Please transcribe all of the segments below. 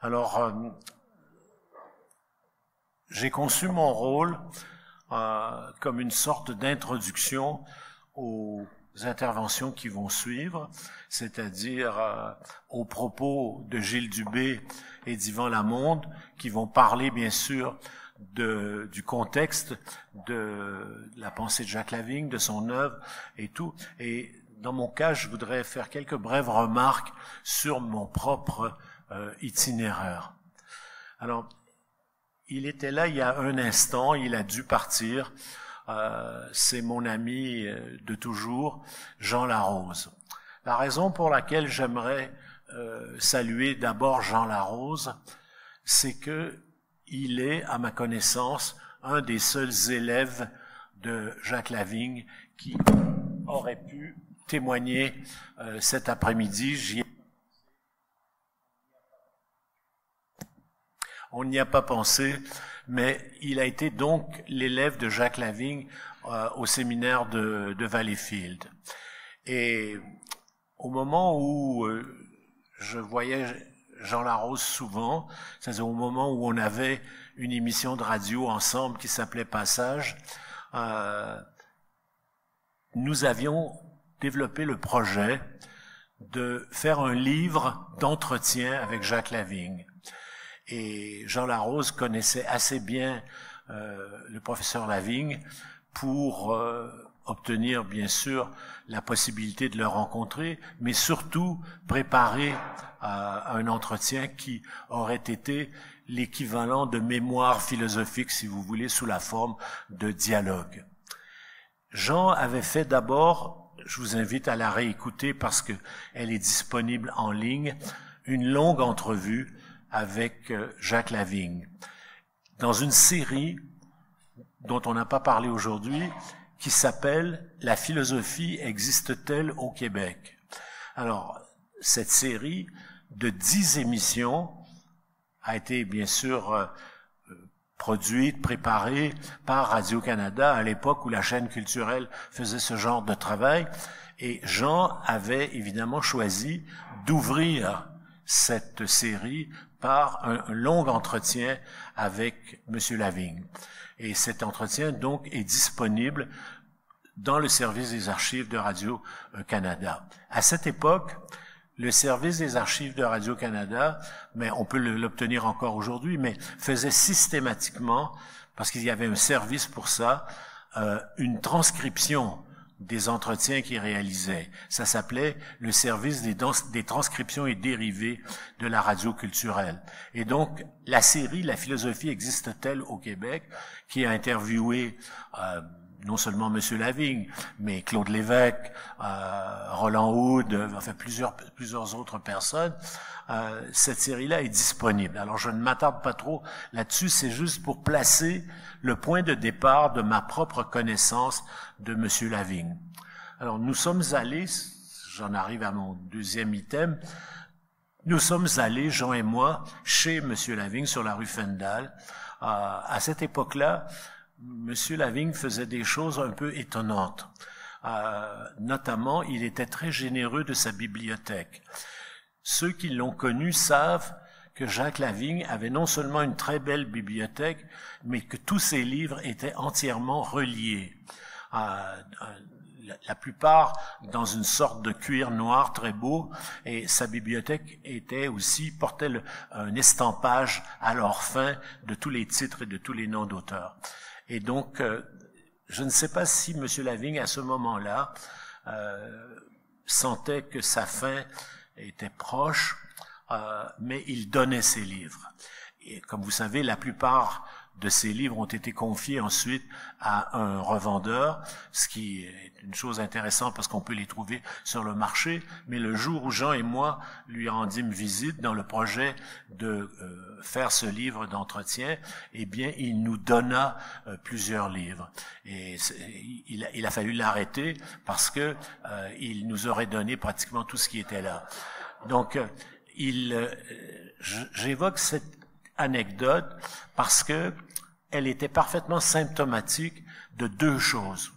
Alors, euh, j'ai conçu mon rôle euh, comme une sorte d'introduction aux interventions qui vont suivre, c'est-à-dire euh, aux propos de Gilles Dubé et d'Yvan Lamonde, qui vont parler bien sûr de, du contexte de la pensée de Jacques Lavigne, de son œuvre et tout. Et dans mon cas, je voudrais faire quelques brèves remarques sur mon propre euh, itinéraire. Alors, il était là il y a un instant, il a dû partir. Euh, c'est mon ami euh, de toujours, Jean Larose. La raison pour laquelle j'aimerais saluer d'abord Jean Larose, c'est que il est, à ma connaissance, un des seuls élèves de Jacques Lavigne qui aurait pu témoigner cet après-midi. On n'y a pas pensé, mais il a été donc l'élève de Jacques Lavigne euh, au séminaire de, de, Valleyfield. Et au moment où euh, je voyais Jean Larose souvent, c'est-à-dire au moment où on avait une émission de radio ensemble qui s'appelait Passage, euh, nous avions développé le projet de faire un livre d'entretien avec Jacques Lavigne. Et Jean Larose connaissait assez bien euh, le professeur Lavigne pour euh, obtenir, bien sûr, la possibilité de le rencontrer, mais surtout préparer euh, un entretien qui aurait été l'équivalent de mémoire philosophique, si vous voulez, sous la forme de dialogue. Jean avait fait d'abord, je vous invite à la réécouter parce que elle est disponible en ligne, une longue entrevue avec euh, Jacques Lavigne, dans une série dont on n'a pas parlé aujourd'hui, qui s'appelle La philosophie existe-t-elle au Québec? Alors, cette série de dix émissions a été bien sûr euh, produite, préparée par Radio-Canada à l'époque où la chaîne culturelle faisait ce genre de travail. Et Jean avait évidemment choisi d'ouvrir cette série par un, long entretien avec M. Lavigne. Et cet entretien, donc, est disponible dans le service des archives de Radio-Canada. À cette époque, le service des archives de Radio-Canada, mais on peut l'obtenir encore aujourd'hui, mais faisait systématiquement, parce qu'il y avait un service pour ça, euh, une transcription des entretiens qu'il réalisait. Ça s'appelait le service des, transcriptions et dérivés de la radio culturelle. Et donc, la série La philosophie existe-t-elle au Québec, qui a interviewé euh, non seulement M. Lavigne, mais Claude Lévesque, euh, Roland Houd, enfin plusieurs, plusieurs autres personnes, euh, cette série-là est disponible. Alors je ne m'attarde pas trop là-dessus, c'est juste pour placer le point de départ de ma propre connaissance de M. Lavigne. Alors nous sommes allés, j'en arrive à mon deuxième item, nous sommes allés, Jean et moi, chez M. Lavigne sur la rue Fendal. À cette époque-là, M. Lavigne faisait des choses un peu étonnantes. Notamment, il était très généreux de sa bibliothèque. Ceux qui l'ont connu savent que Jacques Lavigne avait non seulement une très belle bibliothèque, mais que tous ses livres étaient entièrement reliés. Euh, la plupart dans une sorte de cuir noir très beau, et sa bibliothèque était aussi, portait un estampage à leur fin de tous les titres et de tous les noms d'auteurs. Et donc, euh, je ne sais pas si M. Lavigne, à ce moment-là, euh, sentait que sa fin était proche, euh, mais il donnait ses livres. Et comme vous savez, la plupart de ces livres ont été confiés ensuite à un revendeur, ce qui est une chose intéressante parce qu'on peut les trouver sur le marché. Mais le jour où Jean et moi lui rendîmes visite dans le projet de euh, faire ce livre d'entretien, eh bien, il nous donna euh, plusieurs livres. Et il a, fallu l'arrêter parce que il nous aurait donné pratiquement tout ce qui était là. Donc, il, j'évoque cette anecdote parce que elle était parfaitement symptomatique de deux choses.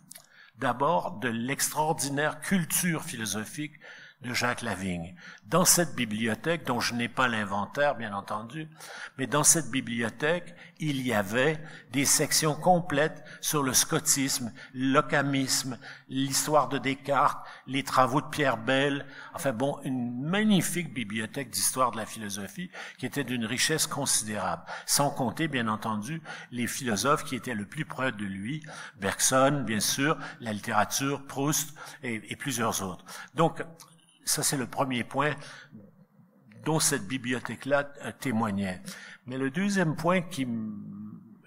D'abord, de l'extraordinaire culture philosophique de Jacques Lavigne. Dans cette bibliothèque, dont je n'ai pas l'inventaire, bien entendu, mais dans cette bibliothèque, il y avait des sections complètes sur le scotisme, l'occamisme, l'histoire de Descartes, les travaux de Pierre Bell, enfin bon, une magnifique bibliothèque d'histoire de la philosophie qui était d'une richesse considérable. Sans compter, bien entendu, les philosophes qui étaient le plus près de lui, Bergson, bien sûr, la littérature, Proust et, et plusieurs autres. Donc, ça, c'est le premier point dont cette bibliothèque-là témoignait. Mais le deuxième point qui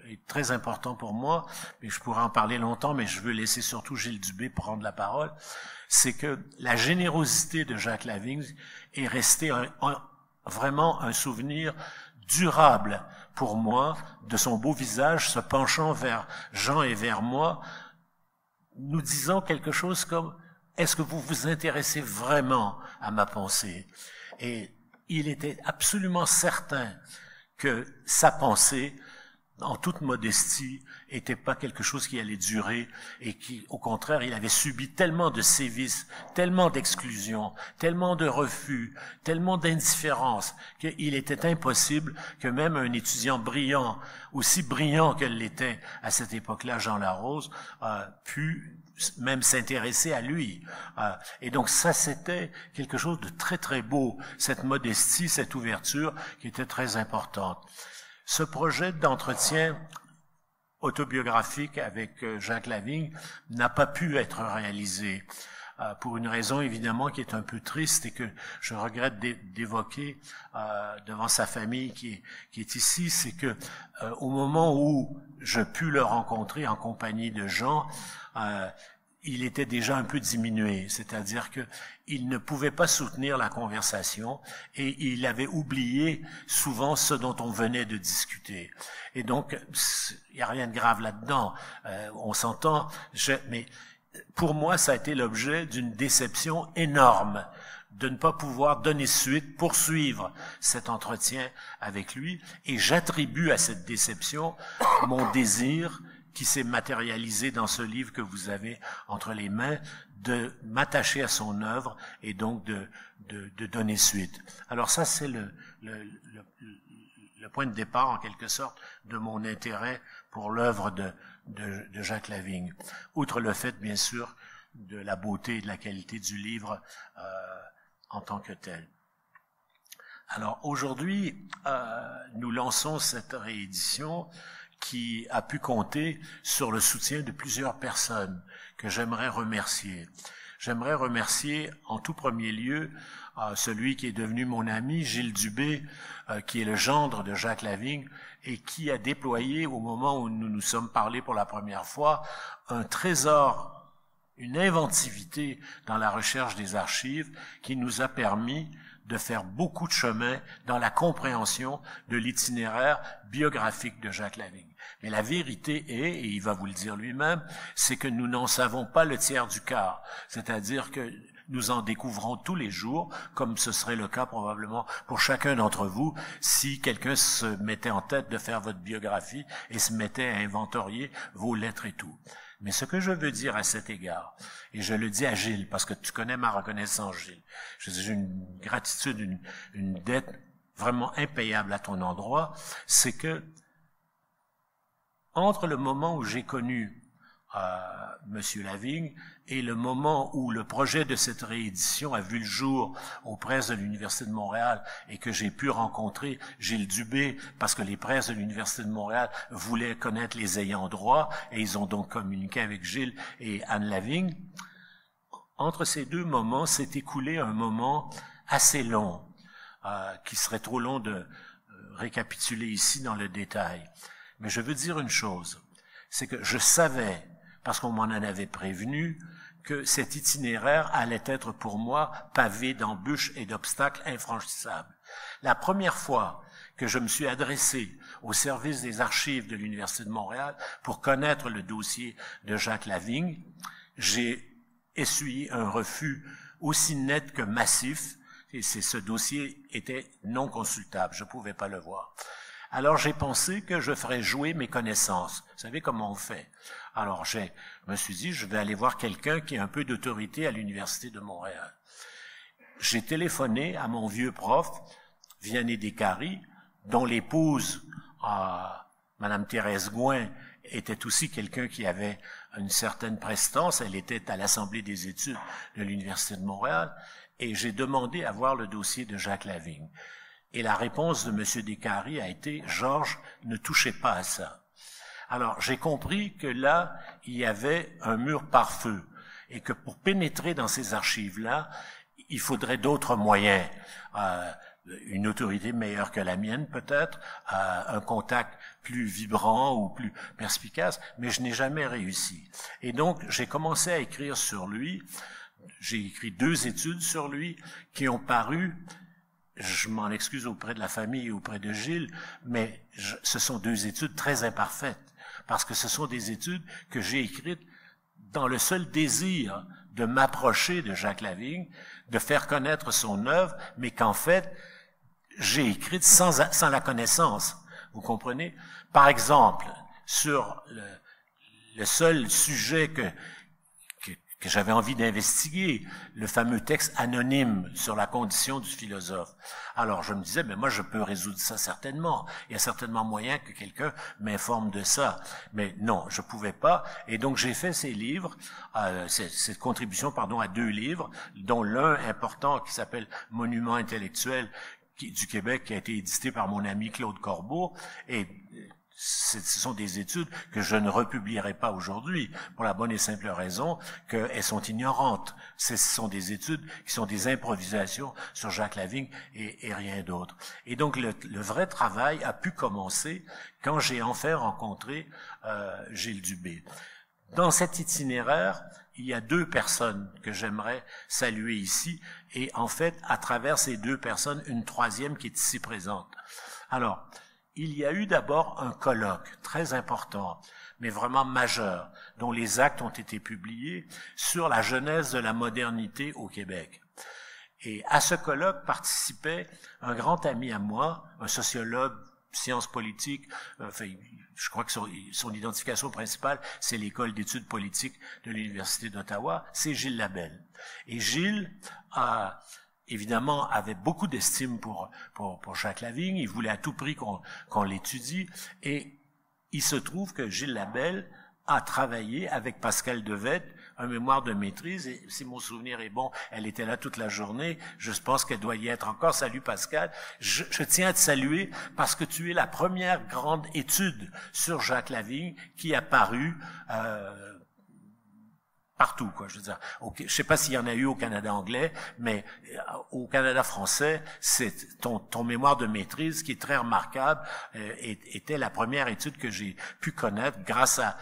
est très important pour moi, mais je pourrais en parler longtemps, mais je veux laisser surtout Gilles Dubé prendre la parole, c'est que la générosité de Jacques Lavigne est restée vraiment un souvenir durable pour moi de son beau visage se penchant vers Jean et vers moi, nous disant quelque chose comme est-ce que vous vous intéressez vraiment à ma pensée? Et il était absolument certain que sa pensée, en toute modestie, était pas quelque chose qui allait durer et qui, au contraire, il avait subi tellement de sévices, tellement d'exclusion, tellement de refus, tellement d'indifférence qu'il était impossible que même un étudiant brillant, aussi brillant qu'elle l'était à cette époque-là, Jean Larose, euh, pu même s'intéresser à lui. Euh, et donc ça, c'était quelque chose de très très beau, cette modestie, cette ouverture qui était très importante. Ce projet d'entretien autobiographique avec euh, Jacques Lavigne n'a pas pu être réalisé euh, pour une raison évidemment qui est un peu triste et que je regrette d'évoquer devant sa famille qui est, qui est ici, c'est que au moment où je pus le rencontrer en compagnie de Jean, euh, il était déjà un peu diminué, c'est-à-dire que il ne pouvait pas soutenir la conversation et il avait oublié souvent ce dont on venait de discuter. Et donc, il n'y a rien de grave là-dedans. Euh, on s'entend, mais pour moi, ça a été l'objet d'une déception énorme de ne pas pouvoir donner suite, poursuivre cet entretien avec lui. Et j'attribue à cette déception mon désir qui s'est matérialisé dans ce livre que vous avez entre les mains, de m'attacher à son œuvre et donc de, de, de donner suite. Alors ça, c'est le, le, le, le, point de départ, en quelque sorte, de mon intérêt pour l'œuvre de, Jacques Lavigne. Outre le fait, bien sûr, de la beauté et de la qualité du livre euh, en tant que tel. Alors aujourd'hui, euh, nous lançons cette réédition qui a pu compter sur le soutien de plusieurs personnes que j'aimerais remercier. J'aimerais remercier en tout premier lieu euh, celui qui est devenu mon ami, Gilles Dubé, euh, qui est le gendre de Jacques Lavigne et qui a déployé au moment où nous nous sommes parlé pour la première fois un trésor, une inventivité dans la recherche des archives qui nous a permis de faire beaucoup de chemin dans la compréhension de l'itinéraire biographique de Jacques Lavigne. Mais la vérité est, et il va vous le dire lui-même, c'est que nous n'en savons pas le tiers du quart. C'est-à-dire que nous en découvrons tous les jours, comme ce serait le cas probablement pour chacun d'entre vous, si quelqu'un se mettait en tête de faire votre biographie et se mettait à inventorier vos lettres et tout. Mais ce que je veux dire à cet égard, et je le dis à Gilles, parce que tu connais ma reconnaissance, Gilles, j'ai une gratitude, une, une dette vraiment impayable à ton endroit, c'est que entre le moment où j'ai connu euh, Monsieur Lavigne et le moment où le projet de cette réédition a vu le jour aux presses de l'Université de Montréal et que j'ai pu rencontrer Gilles Dubé parce que les presses de l'Université de Montréal voulaient connaître les ayants droit et ils ont donc communiqué avec Gilles et Anne Lavigne. Entre ces deux moments s'est écoulé un moment assez long, euh, qui serait trop long de euh, récapituler ici dans le détail. Mais je veux dire une chose, c'est que je savais, parce qu'on m'en en avait prévenu, que cet itinéraire allait être pour moi pavé d'embûches et d'obstacles infranchissables. La première fois que je me suis adressé au service des archives de l'Université de Montréal pour connaître le dossier de Jacques Lavigne, j'ai essuyé un refus aussi net que massif, et ce dossier était non consultable, je ne pouvais pas le voir. Alors j'ai pensé que je ferais jouer mes connaissances. Vous savez comment on fait. Alors je me suis dit, je vais aller voir quelqu'un qui a un peu d'autorité à l'Université de Montréal. j'ai téléphoné à mon vieux prof, Vianney Descaries, dont l'épouse, euh, Madame Thérèse Gouin, était aussi quelqu'un qui avait une certaine prestance. Elle était à l'Assemblée des études de l'Université de Montréal. Et j'ai demandé à voir le dossier de Jacques Lavigne. Et la réponse de M. Descaries a été, Georges, ne touchez pas à ça. Alors, j'ai compris que là, il y avait un mur par feu et que pour pénétrer dans ces archives-là, il faudrait d'autres moyens. Euh, une autorité meilleure que la mienne peut-être, euh, un contact plus vibrant ou plus perspicace, mais je n'ai jamais réussi. Et donc, j'ai commencé à écrire sur lui. J'ai écrit deux études sur lui qui ont paru je m'en excuse auprès de la famille et auprès de Gilles, mais ce sont deux études très imparfaites, parce que ce sont des études que j'ai écrites dans le seul désir de m'approcher de Jacques Lavigne, de faire connaître son œuvre, mais qu'en fait, j'ai écrite sans, la connaissance. Vous comprenez? Par exemple, sur le seul sujet que, que j'avais envie d'investiguer, le fameux texte anonyme sur la condition du philosophe. Alors je me disais, mais moi je peux résoudre ça certainement. Il y a certainement moyen que quelqu'un m'informe de ça. Mais non, je pouvais pas. Et donc j'ai fait ces livres, euh, cette contribution pardon à deux livres, dont l'un important qui s'appelle Monument intellectuel du Québec, qui a été édité par mon ami Claude Corbeau, et ce sont des études que je ne republierai pas aujourd'hui pour la bonne et simple raison qu'elles sont ignorantes. Ce sont des études qui sont des improvisations sur Jacques Lavigne et, rien d'autre. Et donc le, vrai travail a pu commencer quand j'ai enfin rencontré euh, Gilles Dubé. Dans cet itinéraire, il y a deux personnes que j'aimerais saluer ici, et en fait, à travers ces deux personnes, une troisième qui est ici présente. Alors, il y a eu d'abord un colloque très important, mais vraiment majeur, dont les actes ont été publiés sur la genèse de la modernité au Québec. Et à ce colloque participait un grand ami à moi, un sociologue, sciences politiques, enfin, je crois que son, son identification principale, c'est l'école d'études politiques de l'Université d'Ottawa, c'est Gilles Labelle. Et Gilles a évidemment, avait beaucoup d'estime pour, pour, pour, Jacques Lavigne. Il voulait à tout prix qu'on l'étudie. Et il se trouve que Gilles Labelle a travaillé avec Pascal Devette un mémoire de maîtrise, et si mon souvenir est bon, elle était là toute la journée. Je pense qu'elle doit y être encore. Salut Pascal. Je, je, tiens à te saluer parce que tu es la première grande étude sur Jacques Lavigne qui a paru euh, partout, quoi. Je veux dire, je sais pas s'il y en a eu au Canada anglais, mais euh, au Canada français, c'est ton, ton mémoire de maîtrise qui est très remarquable euh, était la première étude que j'ai pu connaître grâce à,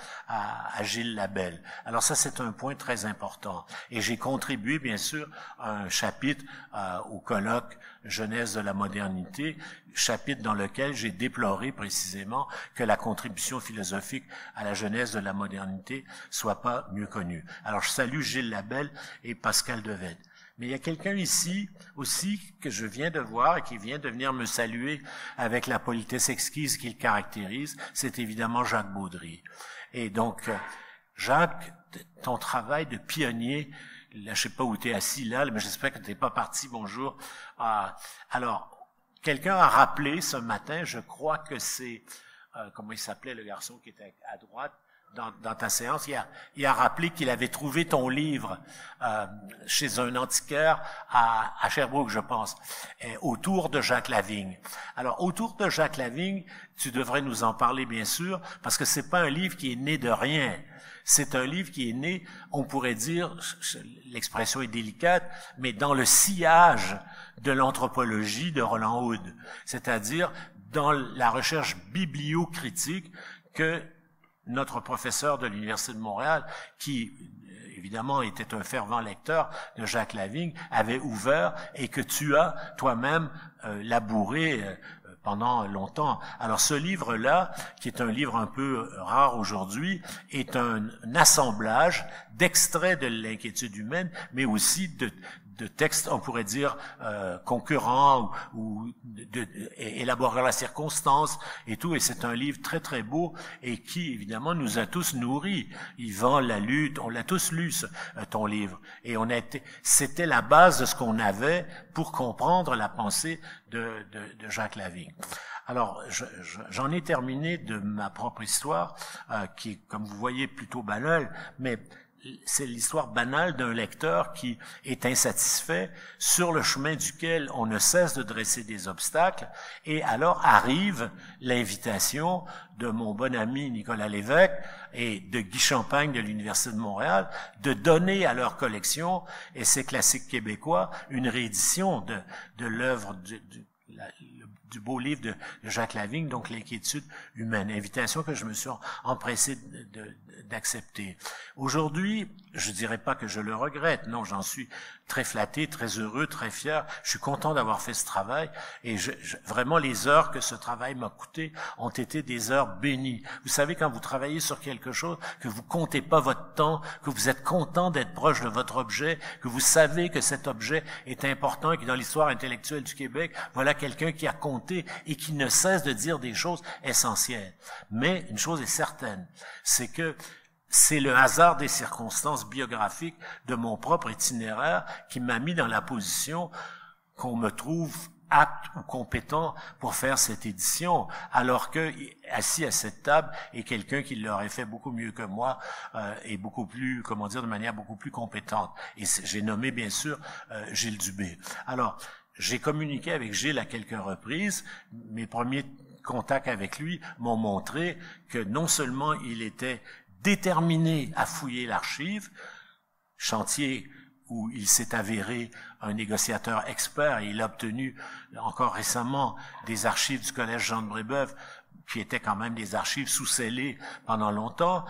Gilles Labelle. Alors ça, c'est un point très important. Et j'ai contribué, bien sûr, à un chapitre euh, au colloque Jeunesse de la modernité, chapitre dans lequel j'ai déploré précisément que la contribution philosophique à la jeunesse de la modernité soit pas mieux connue. Alors je salue Gilles Labelle et Pascal Devette. Mais il y a quelqu'un ici aussi que je viens de voir et qui vient de venir me saluer avec la politesse exquise qu'il caractérise, c'est évidemment Jacques Baudry. Et donc, Jacques, ton travail de pionnier, là, je sais pas où tu es assis là, mais j'espère que tu n'es pas parti, bonjour. Alors, Quelqu'un a rappelé ce matin, je crois que c'est, euh, comment il s'appelait le garçon qui était à droite, dans, ta séance, il a, il a rappelé qu'il avait trouvé ton livre euh, chez un antiquaire à, à Sherbrooke, je pense, autour de Jacques Lavigne. Alors, autour de Jacques Lavigne, tu devrais nous en parler, bien sûr, parce que c'est pas un livre qui est né de rien. C'est un livre qui est né, on pourrait dire, l'expression est délicate, mais dans le sillage de l'anthropologie de Roland Hood, c'est-à-dire dans la recherche bibliocritique que notre professeur de l'Université de Montréal, qui évidemment était un fervent lecteur de Jacques Lavigne, avait ouvert et que tu as toi-même euh, labouré euh, pendant longtemps. Alors ce livre-là, qui est un livre un peu rare aujourd'hui, est un, assemblage d'extraits de l'inquiétude humaine, mais aussi de textes, on pourrait dire, euh, concurrents ou, de, élaborer la circonstance et tout. Et c'est un livre très très beau et qui évidemment nous a tous nourris. Yvan l'a lu, on l'a tous lu euh, ton livre. Et on a été, c'était la base de ce qu'on avait pour comprendre la pensée de, de, de Jacques Lavigne. Alors, j'en ai terminé de ma propre histoire, euh, qui comme vous voyez, plutôt banale, mais c'est l'histoire banale d'un lecteur qui est insatisfait, sur le chemin duquel on ne cesse de dresser des obstacles, et alors arrive l'invitation de mon bon ami Nicolas Lévesque et de Guy Champagne de l'Université de Montréal de donner à leur collection, et ces classiques québécois, une réédition de, l'œuvre du, du beau livre de, Jacques Lavigne, donc l'inquiétude humaine. Invitation que je me suis empressé d'accepter. Aujourd'hui, je dirais pas que je le regrette. Non, j'en suis très flatté, très heureux, très fier. Je suis content d'avoir fait ce travail et je, vraiment les heures que ce travail m'a coûté ont été des heures bénies. Vous savez quand vous travaillez sur quelque chose, que vous comptez pas votre temps, que vous êtes content d'être proche de votre objet, que vous savez que cet objet est important et que dans l'histoire intellectuelle du Québec, voilà quelqu'un qui a compté et qui ne cesse de dire des choses essentielles. Mais une chose est certaine, c'est que c'est le hasard des circonstances biographiques de mon propre itinéraire qui m'a mis dans la position qu'on me trouve apte ou compétent pour faire cette édition, alors que assis à cette table est quelqu'un qui l'aurait fait beaucoup mieux que moi euh, et beaucoup plus, comment dire, de manière beaucoup plus compétente. Et j'ai nommé bien sûr euh, Gilles Dubé. Alors, j'ai communiqué avec Gilles à quelques reprises. Mes premiers contacts avec lui m'ont montré que non seulement il était déterminé à fouiller l'archive, chantier où il s'est avéré un négociateur expert et il a obtenu encore récemment des archives du Collège Jean de Brébeuf qui étaient quand même des archives sous-scellées pendant longtemps,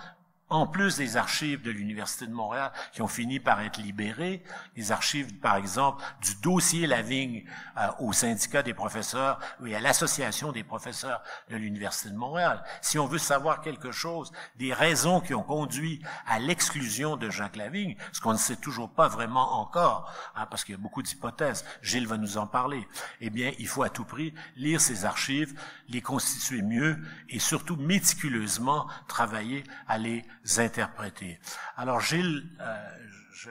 en plus des archives de l'Université de Montréal qui ont fini par être libérées, les archives, par exemple, du dossier Lavigne euh, au syndicat des professeurs et à l'association des professeurs de l'Université de Montréal. Si on veut savoir quelque chose des raisons qui ont conduit à l'exclusion de Jacques Lavigne, ce qu'on ne sait toujours pas vraiment encore, hein, parce qu'il y a beaucoup d'hypothèses, Gilles va nous en parler, eh bien, il faut à tout prix lire ces archives, les constituer mieux et surtout méticuleusement travailler à les interpréter. Alors Gilles, euh, je,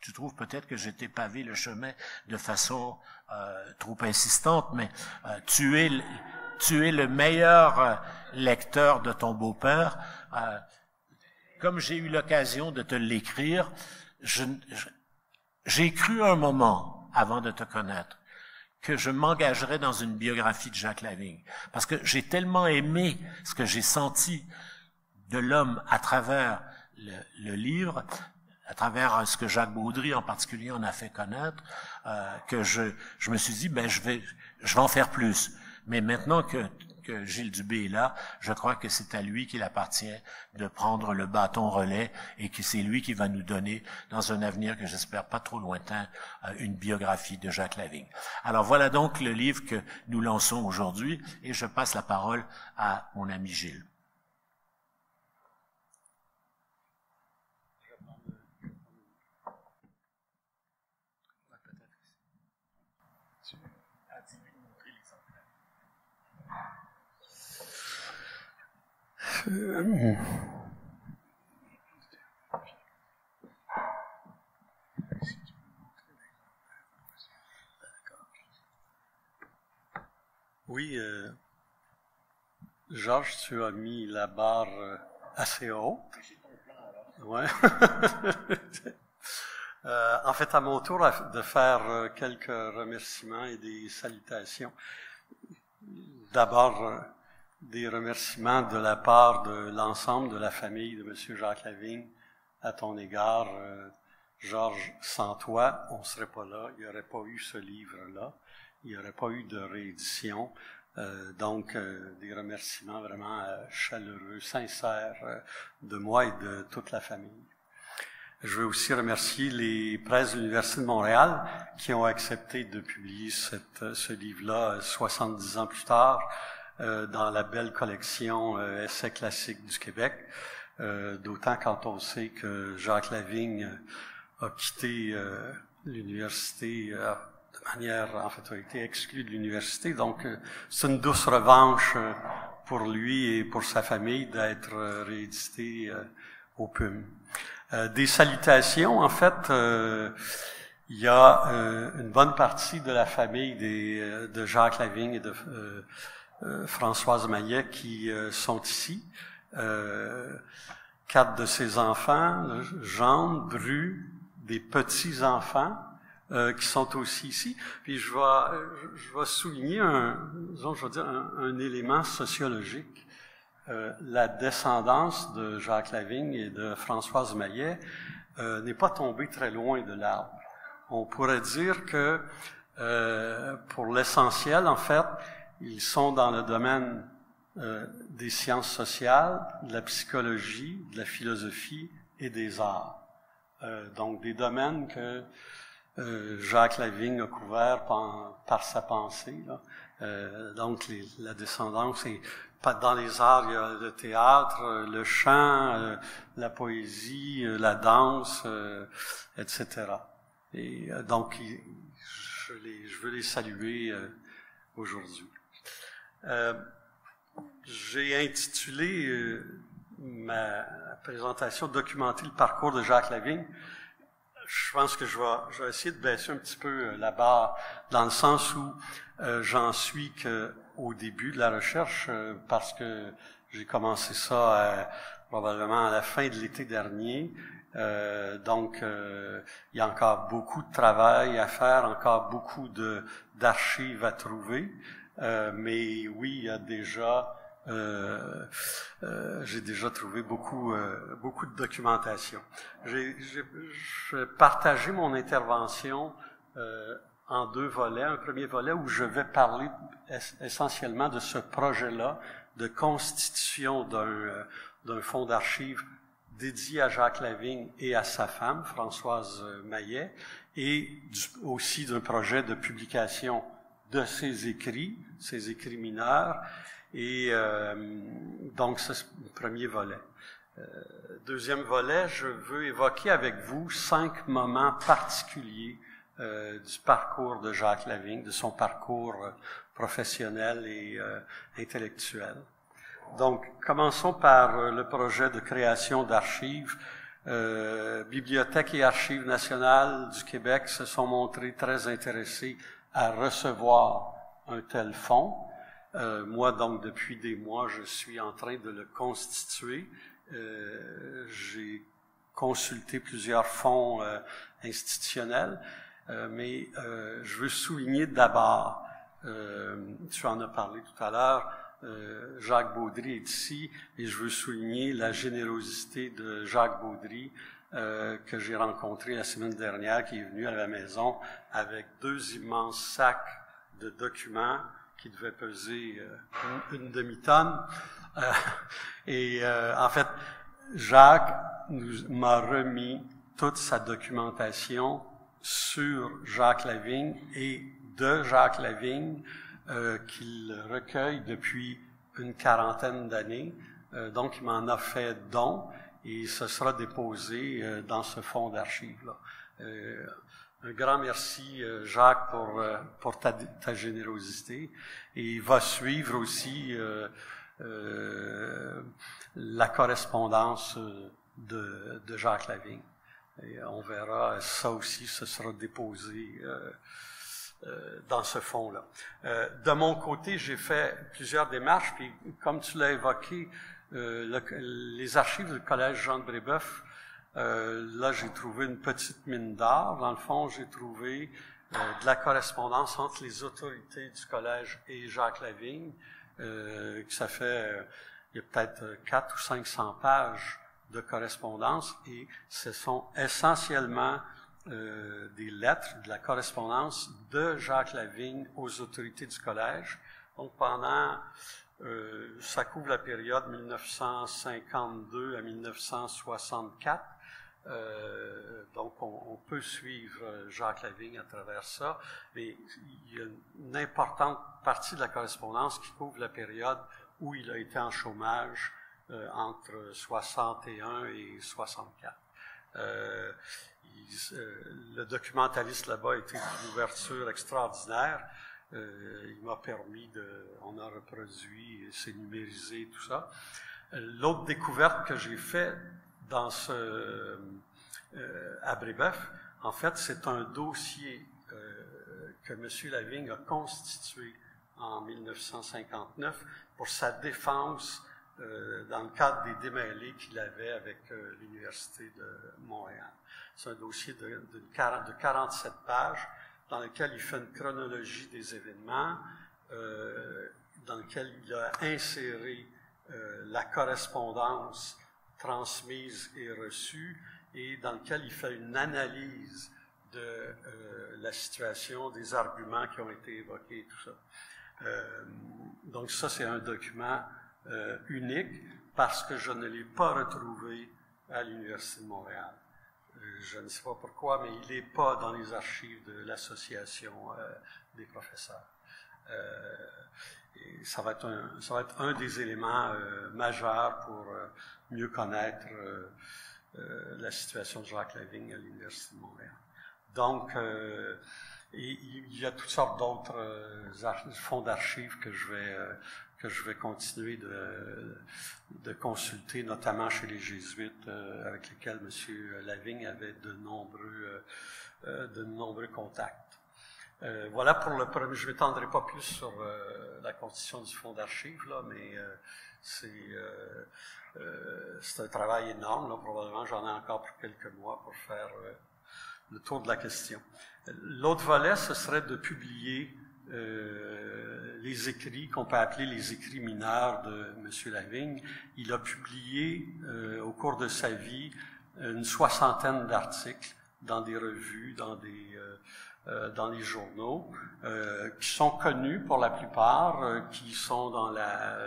tu trouves peut-être que j'ai pavé le chemin de façon euh, trop insistante, mais euh, tu es tu es le meilleur lecteur de ton beau-père. comme j'ai eu l'occasion de te l'écrire, j'ai cru un moment avant de te connaître que je m'engagerais dans une biographie de Jacques Lavigne, parce que j'ai tellement aimé ce que j'ai senti de l'homme à travers le, livre, à travers ce que Jacques Baudry en particulier en a fait connaître, euh, que je, je me suis dit, ben je vais, je vais en faire plus. Mais maintenant que, que Gilles Dubé est là, je crois que c'est à lui qu'il appartient de prendre le bâton relais et que c'est lui qui va nous donner, dans un avenir que j'espère pas trop lointain, euh, une biographie de Jacques Lavigne. Alors voilà donc le livre que nous lançons aujourd'hui et je passe la parole à mon ami Gilles. Oui, euh, Georges, tu as mis la barre euh, assez haut. Ouais. euh, en fait, à mon tour de faire quelques remerciements et des salutations. D'abord, des remerciements de la part de l'ensemble de la famille de M. Jacques Lavigne à ton égard. Euh, Georges, sans toi, on serait pas là, il n'y aurait pas eu ce livre-là, il n'y aurait pas eu de réédition. Euh, donc, euh, des remerciements vraiment chaleureux, sincères de moi et de toute la famille. Je veux aussi remercier les presses de l'Université de Montréal qui ont accepté de publier cette, ce livre-là 70 ans plus tard. Euh, dans la belle collection euh, Essais classiques du Québec, euh, d'autant quand on sait que Jacques Lavigne a quitté l'université, de manière, en fait, a été exclu de l'université. Donc, c'est une douce revanche pour lui et pour sa famille d'être réédité au PUM. des salutations, en fait, il y a une bonne partie de la famille des, de Jacques Lavigne et de Françoise Maillet qui sont ici quatre de ses enfants, Jean, Bru, des petits-enfants euh, qui sont aussi ici. Puis je vais, je vais souligner un, disons, je vais dire un, élément sociologique. Euh, la descendance de Jacques Lavigne et de Françoise Maillet euh, n'est pas tombée très loin de l'arbre. On pourrait dire que, euh, pour l'essentiel, en fait, ils sont dans le domaine euh, des sciences sociales, de la psychologie, de la philosophie et des arts. Euh, donc des domaines que euh, Jacques Lavigne a couverts par, sa pensée. Là. Euh, donc la descendance est dans les arts, il y a le théâtre, le chant, euh, la poésie, la danse, etc. Et donc je, les, je veux les saluer aujourd'hui. J'ai intitulé euh, ma présentation Documenter le parcours de Jacques Lavigne. Je pense que je vais, je vais essayer de baisser un petit peu euh, la barre dans le sens où euh, j'en suis qu'au début de la recherche parce que j'ai commencé ça probablement à la fin de l'été dernier. donc, il y a encore beaucoup de travail à faire, encore beaucoup d'archives à trouver. Mais oui, il y a déjà euh, euh, j'ai déjà trouvé beaucoup, euh, beaucoup de documentation. J'ai partagé mon intervention euh, en deux volets. Un premier volet où je vais parler essentiellement de ce projet-là de constitution d'un d'un fonds d'archives dédié à Jacques Lavigne et à sa femme, Françoise Maillet, et aussi d'un projet de publication de ses écrits, ses écrits mineurs, et euh, donc, c'est le premier volet. Euh, deuxième volet, je veux évoquer avec vous cinq moments particuliers euh, du parcours de Jacques Lavigne, de son parcours professionnel et intellectuel. Donc, commençons par le projet de création d'archives. Euh, Bibliothèque et Archives nationales du Québec se sont montrés très intéressés à recevoir un tel fonds. Euh, moi, donc, depuis des mois, je suis en train de le constituer. Euh, j'ai consulté plusieurs fonds euh, institutionnels, euh, mais je veux souligner d'abord, tu en as parlé tout à l'heure, Jacques Baudry est ici, et je veux souligner la générosité de Jacques Baudry, que j'ai rencontré la semaine dernière, qui est venu à la maison avec deux immenses sacs de documents qui devait peser euh, une, demi-tonne. Euh, et euh, en fait, Jacques m'a remis toute sa documentation sur Jacques Lavigne et de Jacques Lavigne qu'il recueille depuis une quarantaine d'années. donc, il m'en a fait don et ce sera déposé dans ce fonds d'archives-là. Un grand merci, euh, Jacques, pour, euh, pour ta, ta, générosité. Et va suivre aussi euh, euh la correspondance de, de, Jacques Lavigne. Et on verra, ça aussi, ce sera déposé euh, dans ce fonds-là. de mon côté, j'ai fait plusieurs démarches, puis comme tu l'as évoqué, le, les archives du Collège Jean de Brébeuf euh, là, j'ai trouvé une petite mine d'art. Dans le fond, j'ai trouvé euh, de la correspondance entre les autorités du collège et Jacques Lavigne. Euh, que ça fait, il y a peut-être 4 ou 500 pages de correspondance et ce sont essentiellement des lettres, de la correspondance de Jacques Lavigne aux autorités du collège. Donc pendant ça couvre la période 1952 à 1964. Euh, donc, on, peut suivre Jacques Lavigne à travers ça, mais il y a une importante partie de la correspondance qui couvre la période où il a été en chômage euh, entre 61 et 64. le documentaliste là-bas été d'une ouverture extraordinaire. Il m'a permis de, on a reproduit, c'est numérisé, tout ça. L'autre découverte que j'ai faite dans ce euh, à Brébeuf, en fait, c'est un dossier euh, que M. Lavigne a constitué en 1959 pour sa défense euh, dans le cadre des démêlés qu'il avait avec euh, l'Université de Montréal. C'est un dossier de, de, 40, de, 47 pages dans lequel il fait une chronologie des événements, euh, dans lequel il a inséré euh, la correspondance transmise et reçue et dans lequel il fait une analyse de euh, la situation, des arguments qui ont été évoqués, tout ça. Donc ça, c'est un document unique parce que je ne l'ai pas retrouvé à l'Université de Montréal. Euh, je ne sais pas pourquoi, mais il n'est pas dans les archives de l'Association euh, des professeurs. Et ça, va être un, des éléments majeurs pour mieux connaître euh, la situation de Jacques Lavigne à l'Université de Montréal. Donc, euh, il y a toutes sortes d'autres euh, fonds d'archives que je vais que je vais continuer de, de, consulter, notamment chez les jésuites avec lesquels M. Lavigne avait de nombreux de nombreux contacts. voilà pour le premier. Je ne m'étendrai pas plus sur la constitution du fonds d'archives là, mais c'est euh, un travail énorme, là, probablement j'en ai encore pour quelques mois pour faire euh, le tour de la question. L'autre volet, ce serait de publier euh, les écrits qu'on peut appeler les écrits mineurs de M. Lavigne. Il a publié euh, au cours de sa vie une soixantaine d'articles dans des revues, dans des euh, dans les journaux, euh, qui sont connus pour la plupart, euh, qui sont dans la,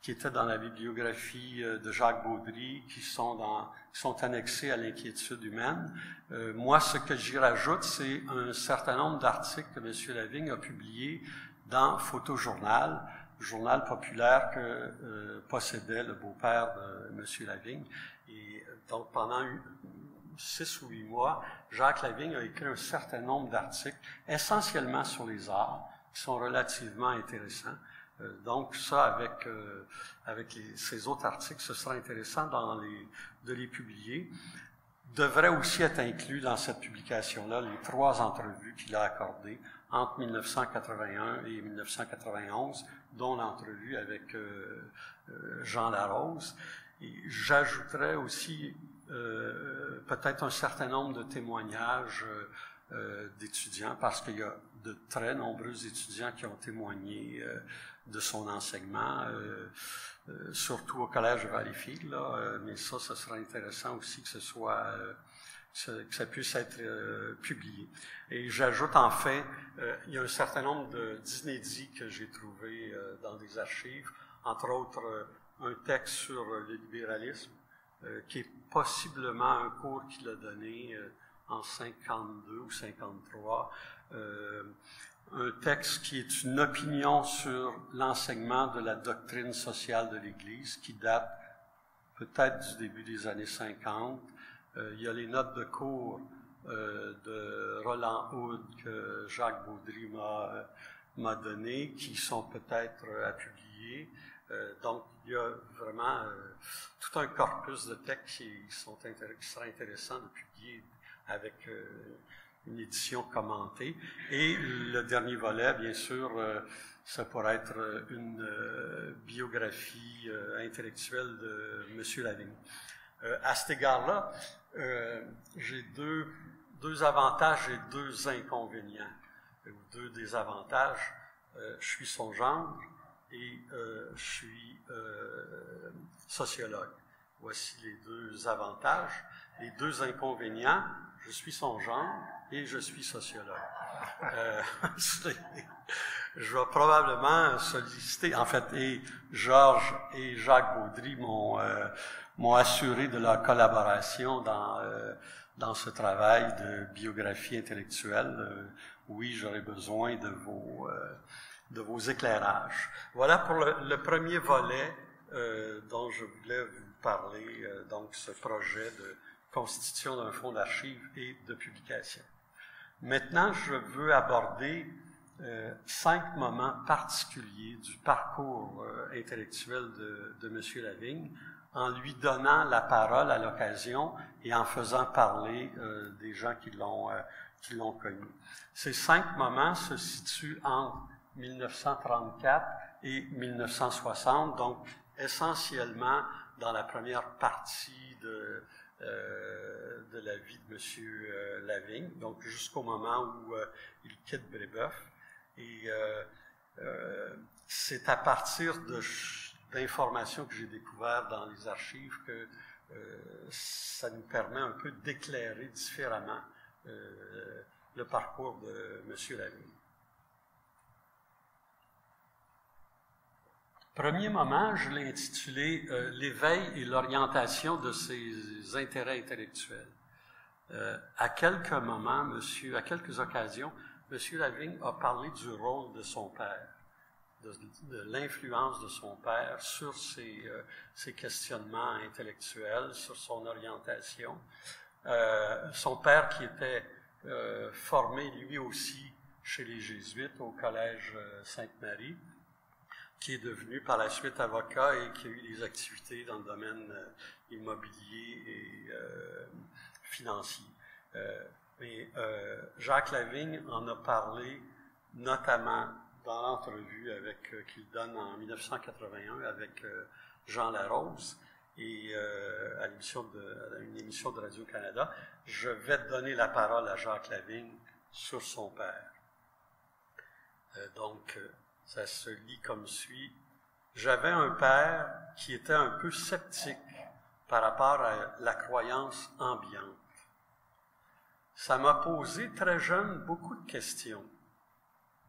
qui étaient dans la bibliographie de Jacques Baudry, qui sont dans, qui sont annexés à l'inquiétude humaine. moi, ce que j'y rajoute, c'est un certain nombre d'articles que M. Lavigne a publiés dans Photojournal, journal populaire que possédait le beau-père de M. Lavigne. Et donc, pendant six ou huit mois, Jacques Lavigne a écrit un certain nombre d'articles, essentiellement sur les arts, qui sont relativement intéressants. Euh, donc ça, avec euh, avec ces autres articles, ce sera intéressant de les publier. Devrait aussi être inclus dans cette publication-là les trois entrevues qu'il a accordées entre 1981 et 1991, dont l'entrevue avec euh, Jean Larose. J'ajouterais aussi euh, peut-être un certain nombre de témoignages euh, euh, d'étudiants, parce qu'il y a de très nombreux étudiants qui ont témoigné de son enseignement, surtout au collège de. Là, mais ça, ce sera intéressant aussi que ce soit que ça puisse être publié. Et j'ajoute en fait, il y a un certain nombre d'inédits que j'ai trouvés dans des archives, entre autres un texte sur le libéralisme euh, qui est possiblement un cours qu'il a donné euh, en 52 ou 53, euh, un texte qui est une opinion sur l'enseignement de la doctrine sociale de l'Église, qui date peut-être du début des années 50. il y a les notes de cours de Roland Hood que Jacques Baudry m'a données, qui sont peut-être à publier. Donc, il y a vraiment tout un corpus de textes qui, sont qui sera intéressant de publier avec euh, une édition commentée. Et le dernier volet, bien sûr, euh, ça pourrait être une euh, biographie intellectuelle de M. Lavigne. à cet égard-là, j'ai deux, deux avantages et deux inconvénients, ou deux désavantages. je suis son genre et je suis sociologue. Voici les deux avantages. Les deux inconvénients, je suis son genre et je suis sociologue. Euh, je vais probablement solliciter, en fait, et Georges et Jacques Baudry m'ont euh, m'ont assuré de leur collaboration dans euh, dans ce travail de biographie intellectuelle. Euh, oui, j'aurais besoin de vos de vos éclairages. Voilà pour le, premier volet dont je voulais vous parler, euh, donc ce projet de constitution d'un fonds d'archives et de publication. Maintenant, je veux aborder euh, cinq moments particuliers du parcours euh, intellectuel de, de M. Lavigne en lui donnant la parole à l'occasion et en faisant parler euh, des gens qui l'ont qui l'ont connu. Ces cinq moments se situent entre 1934 et 1960, donc essentiellement dans la première partie de, euh, de la vie de M. Euh, Lavigne, donc jusqu'au moment où euh, il quitte Brébeuf. Et c'est à partir d'informations que j'ai découvertes dans les archives que ça nous permet un peu d'éclairer différemment le parcours de M. Lavigne. Premier moment, je l'ai intitulé euh, L'éveil et l'orientation de ses intérêts intellectuels. Euh, à quelques moments, monsieur, à quelques occasions, M. Lavigne a parlé du rôle de son père, de, l'influence de son père sur ses, euh, ses, questionnements intellectuels, sur son orientation. son père qui était formé lui aussi chez les Jésuites au Collège Sainte-Marie, qui est devenu par la suite avocat et qui a eu des activités dans le domaine euh, immobilier et euh, financier. Euh, mais Jacques Lavigne en a parlé notamment dans l'entrevue avec qu'il donne en 1981 avec Jean Larose et à l'émission de une émission de Radio Canada. Je vais donner la parole à Jacques Lavigne sur son père. donc ça se lit comme suit. J'avais un père qui était un peu sceptique par rapport à la croyance ambiante. Ça m'a posé très jeune beaucoup de questions.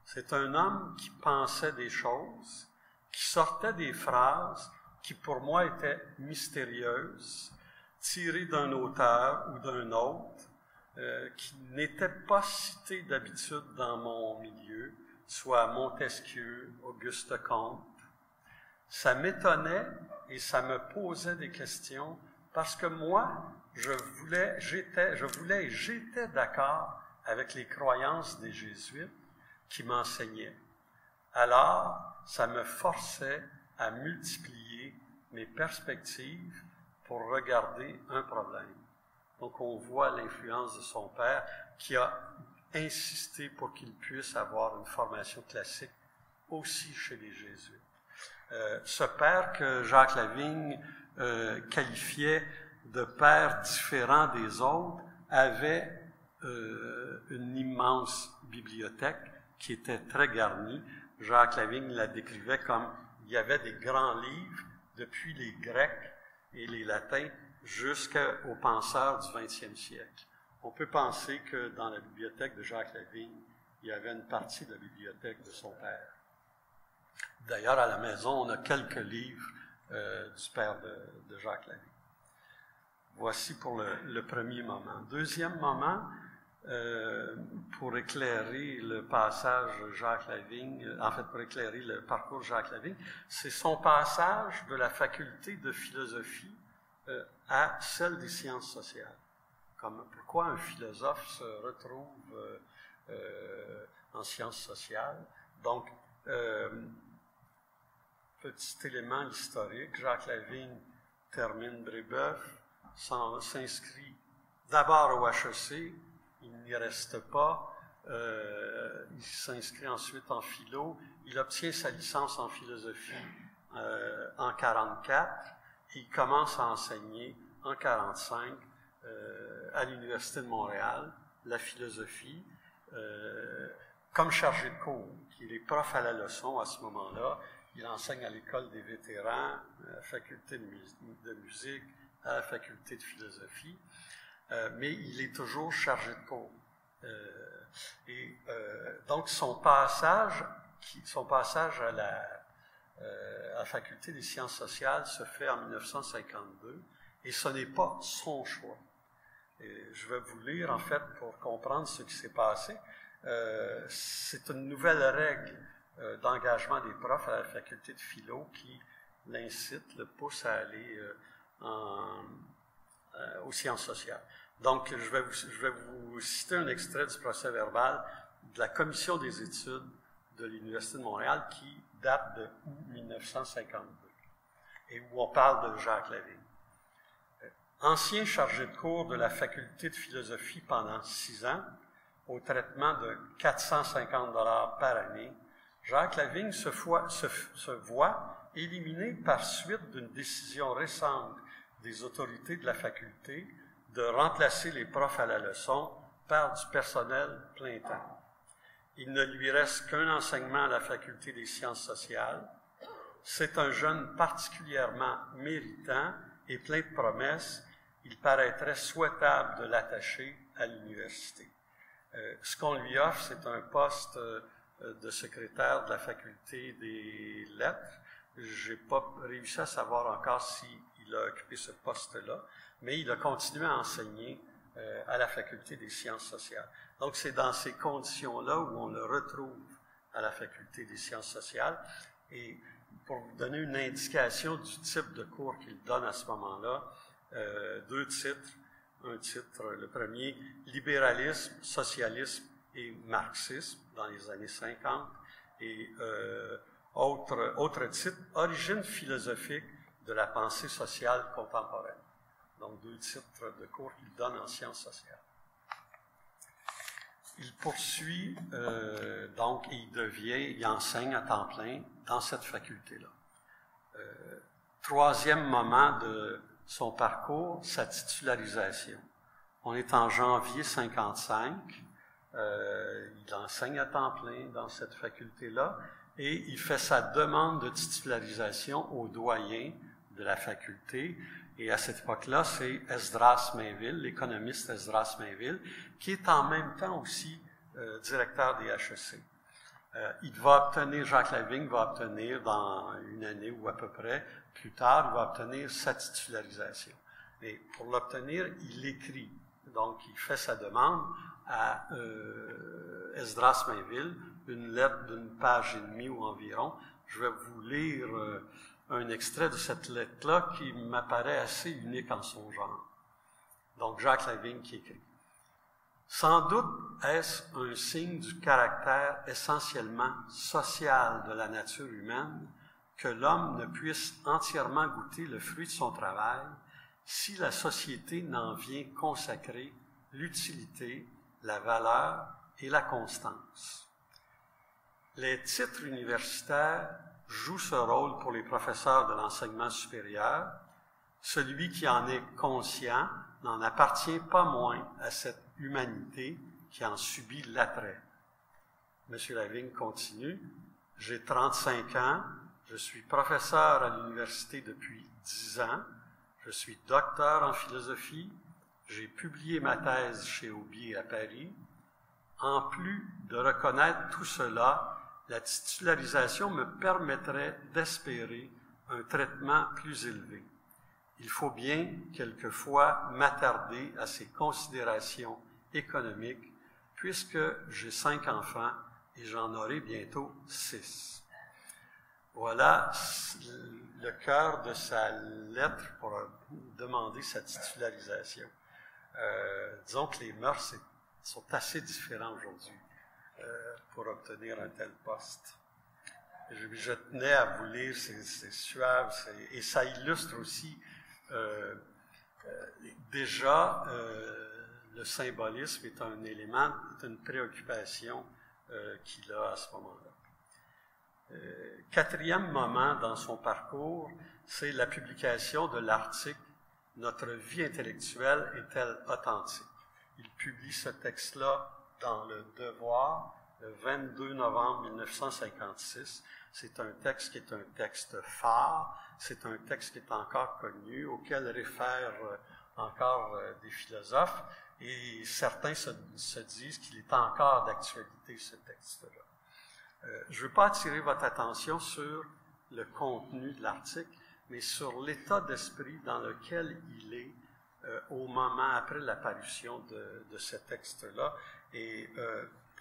C'est un homme qui pensait des choses, qui sortait des phrases qui pour moi étaient mystérieuses, tirées d'un auteur ou d'un autre, euh, qui n'étaient pas citées d'habitude dans mon milieu, soit Montesquieu, Auguste Comte. Ça m'étonnait et ça me posait des questions parce que moi, je voulais, j'étais, je voulais j'étais d'accord avec les croyances des jésuites qui m'enseignaient. Alors, ça me forçait à multiplier mes perspectives pour regarder un problème. Donc, on voit l'influence de son père qui a insister pour qu'il puisse avoir une formation classique aussi chez les jésuites. Euh, ce père que Jacques Lavigne euh, qualifiait de père différent des autres avait euh, une immense bibliothèque qui était très garnie. Jacques Lavigne la décrivait comme il y avait des grands livres depuis les Grecs et les Latins jusqu'aux penseurs du 20e siècle. On peut penser que dans la bibliothèque de Jacques Lavigne, il y avait une partie de la bibliothèque de son père. D'ailleurs, à la maison, on a quelques livres euh, du père de, Jacques Lavigne. Voici pour le, premier moment. Deuxième moment, euh, pour éclairer le passage Jacques Lavigne, en fait, pour éclairer le parcours Jacques Lavigne, c'est son passage de la faculté de philosophie euh, à celle des sciences sociales pourquoi un philosophe se retrouve euh, euh, en sciences sociales? Donc, euh, petit élément historique, Jacques Lavigne termine Brébeuf, s'inscrit d'abord au HEC, il n'y reste pas, il s'inscrit ensuite en philo, il obtient sa licence en philosophie en 44 et il commence à enseigner en 45 euh, à l'Université de Montréal, la philosophie, euh, comme chargé de cours. Il est prof à la leçon à ce moment-là. Il enseigne à l'école des vétérans, à la faculté de, musique, à la faculté de philosophie, euh, mais il est toujours chargé de cours. et donc son passage, son passage à la, à la faculté des sciences sociales se fait en 1952, et ce n'est pas son choix. Je vais vous lire, en fait, pour comprendre ce qui s'est passé. Euh, c'est une nouvelle règle euh, d'engagement des profs à la faculté de philo qui l'incite, le pousse à aller euh, en, aux sciences sociales. Donc, je vais, vous, je vais vous citer un extrait du procès verbal de la commission des études de l'Université de Montréal qui date de août 1952 et où on parle de Jacques Lavigne. Ancien chargé de cours de la faculté de philosophie pendant six ans, au traitement de 450 dollars par année, Jacques Lavigne se voit éliminé par suite d'une décision récente des autorités de la faculté de remplacer les profs à la leçon par du personnel plein temps. Il ne lui reste qu'un enseignement à la faculté des sciences sociales. C'est un jeune particulièrement méritant et plein de promesses. Il paraîtrait souhaitable de l'attacher à l'université. Euh, ce qu'on lui offre, c'est un poste euh, de secrétaire de la faculté des lettres. J'ai pas réussi à savoir encore s'il a occupé ce poste-là, mais il a continué à enseigner euh, à la faculté des sciences sociales. Donc, c'est dans ces conditions-là où on le retrouve à la faculté des sciences sociales. Pour vous donner une indication du type de cours qu'il donne à ce moment-là, euh, deux titres. Un titre, le premier, libéralisme, socialisme et marxisme dans les années 50. Et euh, autre, autre titre, origine philosophique de la pensée sociale contemporaine donc deux titres de cours qu'il donne en sciences sociales. Il poursuit, euh, donc, il devient, il enseigne à temps plein dans cette faculté-là. Euh, troisième moment de son parcours, sa titularisation. On est en janvier 55. Euh, il enseigne à temps plein dans cette faculté-là et il fait sa demande de titularisation au doyen de la faculté et à cette époque-là, c'est Esdras Mainville, l'économiste Esdras Mainville, qui est en même temps aussi euh, directeur des HEC. Euh, il va obtenir, Jacques Lavigne va obtenir dans une année ou à peu près plus tard, il va obtenir sa titularisation. Mais pour l'obtenir, il écrit. Donc, il fait sa demande à euh, Esdras Mainville, une lettre d'une page et demie ou environ. Je vais vous lire euh, un extrait de cette lettre-là qui m'apparaît assez unique en son genre. Donc, Jacques Lavigne qui écrit. Sans doute est-ce un signe du caractère essentiellement social de la nature humaine que l'homme ne puisse entièrement goûter le fruit de son travail si la société n'en vient consacrer l'utilité, la valeur et la constance. Les titres universitaires joue ce rôle pour les professeurs de l'enseignement supérieur. Celui qui en est conscient n'en appartient pas moins à cette humanité qui en subit l'attrait. Monsieur Lavigne continue. J'ai 35 ans. Je suis professeur à l'université depuis 10 ans. Je suis docteur en philosophie. J'ai publié ma thèse chez Aubier à Paris. En plus de reconnaître tout cela, la titularisation me permettrait d'espérer un traitement plus élevé. Il faut bien quelquefois m'attarder à ces considérations économiques, puisque j'ai cinq enfants et j'en aurai bientôt six. Voilà le cœur de sa lettre pour demander sa titularisation. Euh, disons que les mœurs sont assez différents aujourd'hui. Euh, pour obtenir un tel poste. Je, tenais à vous lire, c'est suave, et ça illustre aussi euh, déjà le symbolisme est un élément, est une préoccupation qu'il a à ce moment-là. quatrième moment dans son parcours, c'est la publication de l'article Notre vie intellectuelle est-elle authentique? Il publie ce texte-là dans le Devoir le 22 novembre 1956. C'est un texte qui est un texte phare, c'est un texte qui est encore connu, auquel réfèrent euh, encore euh, des philosophes, et certains se, disent qu'il est encore d'actualité, ce texte-là. Euh, je ne veux pas attirer votre attention sur le contenu de l'article, mais sur l'état d'esprit dans lequel il est au moment après l'apparition de, de ce texte-là. Et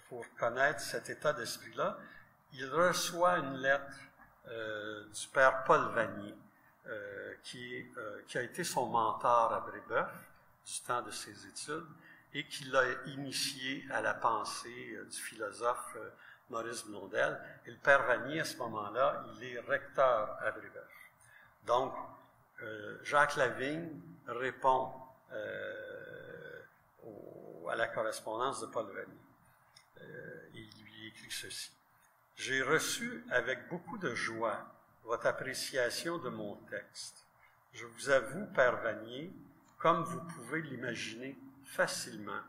pour connaître cet état d'esprit-là, il reçoit une lettre euh, du père Paul Vanier, qui, a été son mentor à Brébeuf du temps de ses études et qui l'a initié à la pensée du philosophe Maurice Blondel. Et le père Vanier, à ce moment-là, il est recteur à Brébeuf. Donc, euh, Jacques Lavigne répond euh, à la correspondance de Paul Vanier. Euh, il lui écrit ceci. J'ai reçu avec beaucoup de joie votre appréciation de mon texte. Je vous avoue, Père Vanier, comme vous pouvez l'imaginer facilement,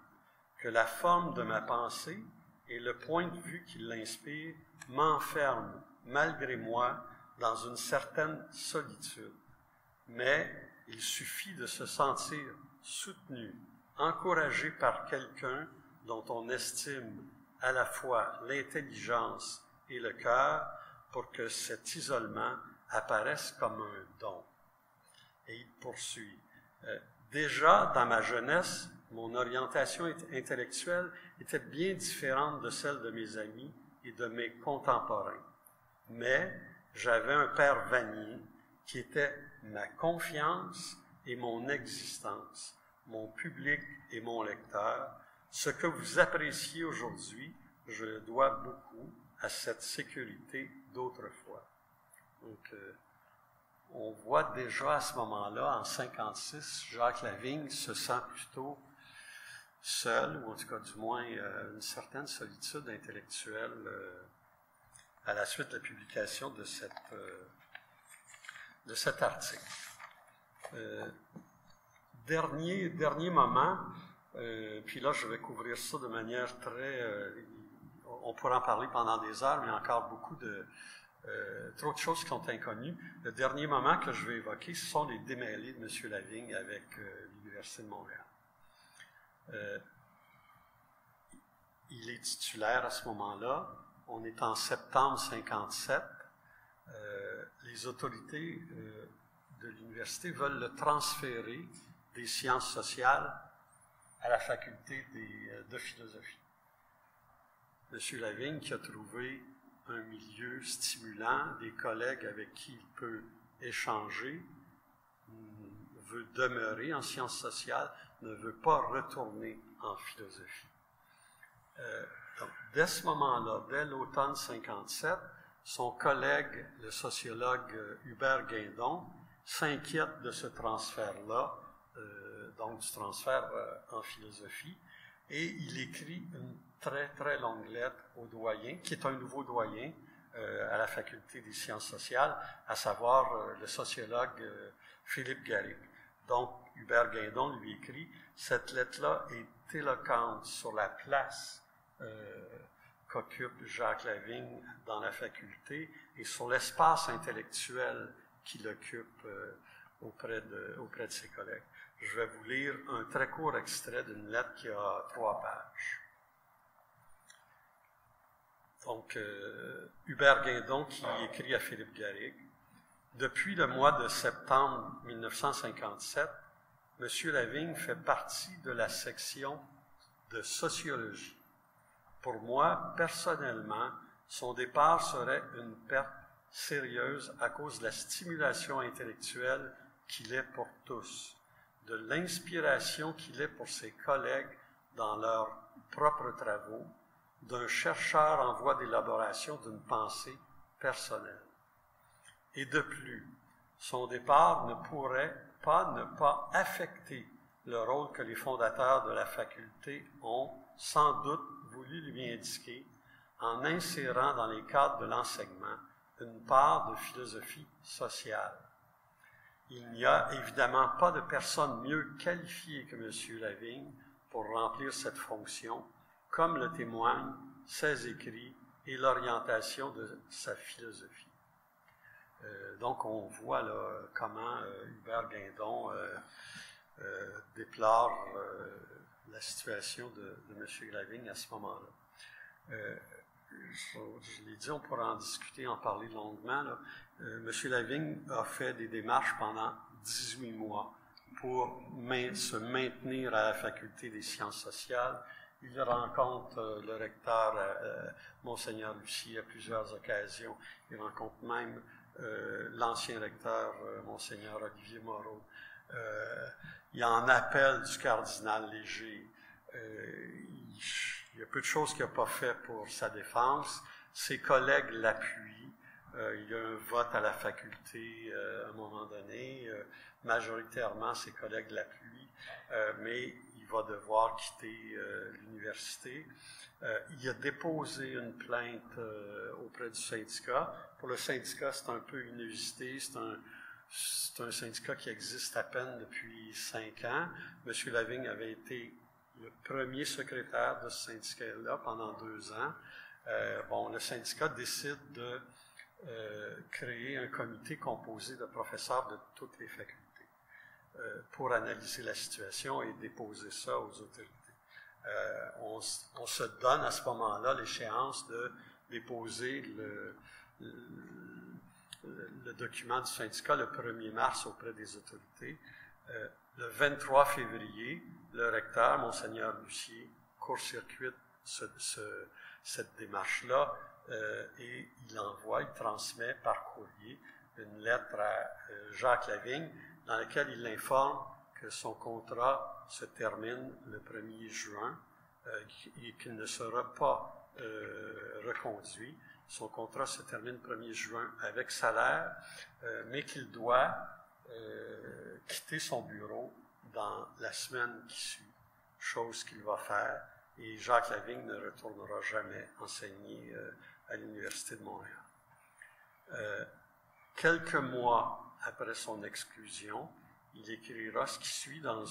que la forme de ma pensée et le point de vue qui l'inspire m'enferment, malgré moi, dans une certaine solitude. Mais il suffit de se sentir soutenu, encouragé par quelqu'un dont on estime à la fois l'intelligence et le cœur pour que cet isolement apparaisse comme un don. Et il poursuit. Euh, déjà dans ma jeunesse, mon orientation intellectuelle était bien différente de celle de mes amis et de mes contemporains. Mais j'avais un père Vanier qui était ma confiance et mon existence, mon public et mon lecteur. Ce que vous appréciez aujourd'hui, je le dois beaucoup à cette sécurité d'autrefois. Donc, euh, on voit déjà à ce moment-là, en 56, Jacques Lavigne se sent plutôt seul, ou en tout cas du moins euh, une certaine solitude intellectuelle euh, à la suite de la publication de, cette, euh, de cet article. dernier, dernier moment, puis là je vais couvrir ça de manière très... on pourrait en parler pendant des heures, mais encore beaucoup de... trop de choses qui sont inconnues. Le dernier moment que je vais évoquer, ce sont les démêlés de M. Lavigne avec l'Université de Montréal. Euh, il est titulaire à ce moment-là. On est en septembre 57. Euh, les autorités euh, de l'université veulent le transférer des sciences sociales à la faculté de philosophie. Monsieur Lavigne, qui a trouvé un milieu stimulant, des collègues avec qui il peut échanger, veut demeurer en sciences sociales, ne veut pas retourner en philosophie. Euh, dès ce moment-là, dès l'automne 57, son collègue, le sociologue euh, Hubert Guindon, s'inquiète de ce transfert-là, euh, donc du transfert en philosophie, et il écrit une très, très longue lettre au doyen, qui est un nouveau doyen à la faculté des sciences sociales, à savoir le sociologue Philippe Garrigue. Donc, Hubert Guindon lui écrit, cette lettre-là est éloquente sur la place euh, qu'occupe Jacques Lavigne dans la faculté et sur l'espace intellectuel qu'il occupe euh, auprès, de, auprès de ses collègues. Je vais vous lire un très court extrait d'une lettre qui a trois pages. Donc, euh, Hubert Guindon qui écrit à Philippe Garrigue, Depuis le mois de septembre 1957, M. Lavigne fait partie de la section de sociologie. Pour moi, personnellement, son départ serait une perte sérieuse à cause de la stimulation intellectuelle qu'il est pour tous, de l'inspiration qu'il est pour ses collègues dans leurs propres travaux, d'un chercheur en voie d'élaboration d'une pensée personnelle. Et de plus, son départ ne pourrait pas ne pas affecter le rôle que les fondateurs de la faculté ont sans doute voulu lui indiquer en insérant dans les cadres de l'enseignement une part de philosophie sociale. Il n'y a évidemment pas de personne mieux qualifiée que M. Lavigne pour remplir cette fonction, comme le témoignent ses écrits et l'orientation de sa philosophie. Euh, donc, on voit là, comment euh, Hubert Guindon euh, déplore la situation de, de M. Lavigne à ce moment-là. Je, l'ai dit, on pourra en discuter, en parler longuement. Là. M. Lavigne a fait des démarches pendant 18 mois pour se maintenir à la faculté des sciences sociales. Il rencontre le recteur, Monseigneur Lucie, à plusieurs occasions. Il rencontre même euh, l'ancien recteur, euh, monseigneur Olivier Moreau, il en appelle du cardinal Léger. il, y a peu de choses qu'il n'a pas fait pour sa défense. Ses collègues l'appuient. il y a un vote à la faculté à un moment donné. majoritairement, ses collègues l'appuient, mais il va devoir quitter l'université. Euh, il a déposé une plainte euh, auprès du syndicat. Pour le syndicat, c'est un peu inusité. C'est c'est un syndicat qui existe à peine depuis cinq ans. M. Lavigne avait été le premier secrétaire de ce syndicat-là pendant deux ans. Euh, bon, le syndicat décide de créer un comité composé de professeurs de toutes les facultés pour analyser la situation et déposer ça aux autorités euh, on, se donne à ce moment-là l'échéance de déposer le, document du syndicat le 1er mars auprès des autorités. Euh, le 23 février, le recteur, Monseigneur Lucier, court-circuite cette démarche-là euh, et il envoie, il transmet par courrier une lettre à Jacques Lavigne dans laquelle il l'informe que son contrat se termine le 1er juin euh, et qu'il ne sera pas euh, reconduit. Son contrat se termine le 1er juin avec salaire, euh, mais qu'il doit quitter son bureau dans la semaine qui suit, chose qu'il va faire. Et Jacques Lavigne ne retournera jamais enseigner à l'Université de Montréal. quelques mois après son exclusion, il écrira ce qui suit dans,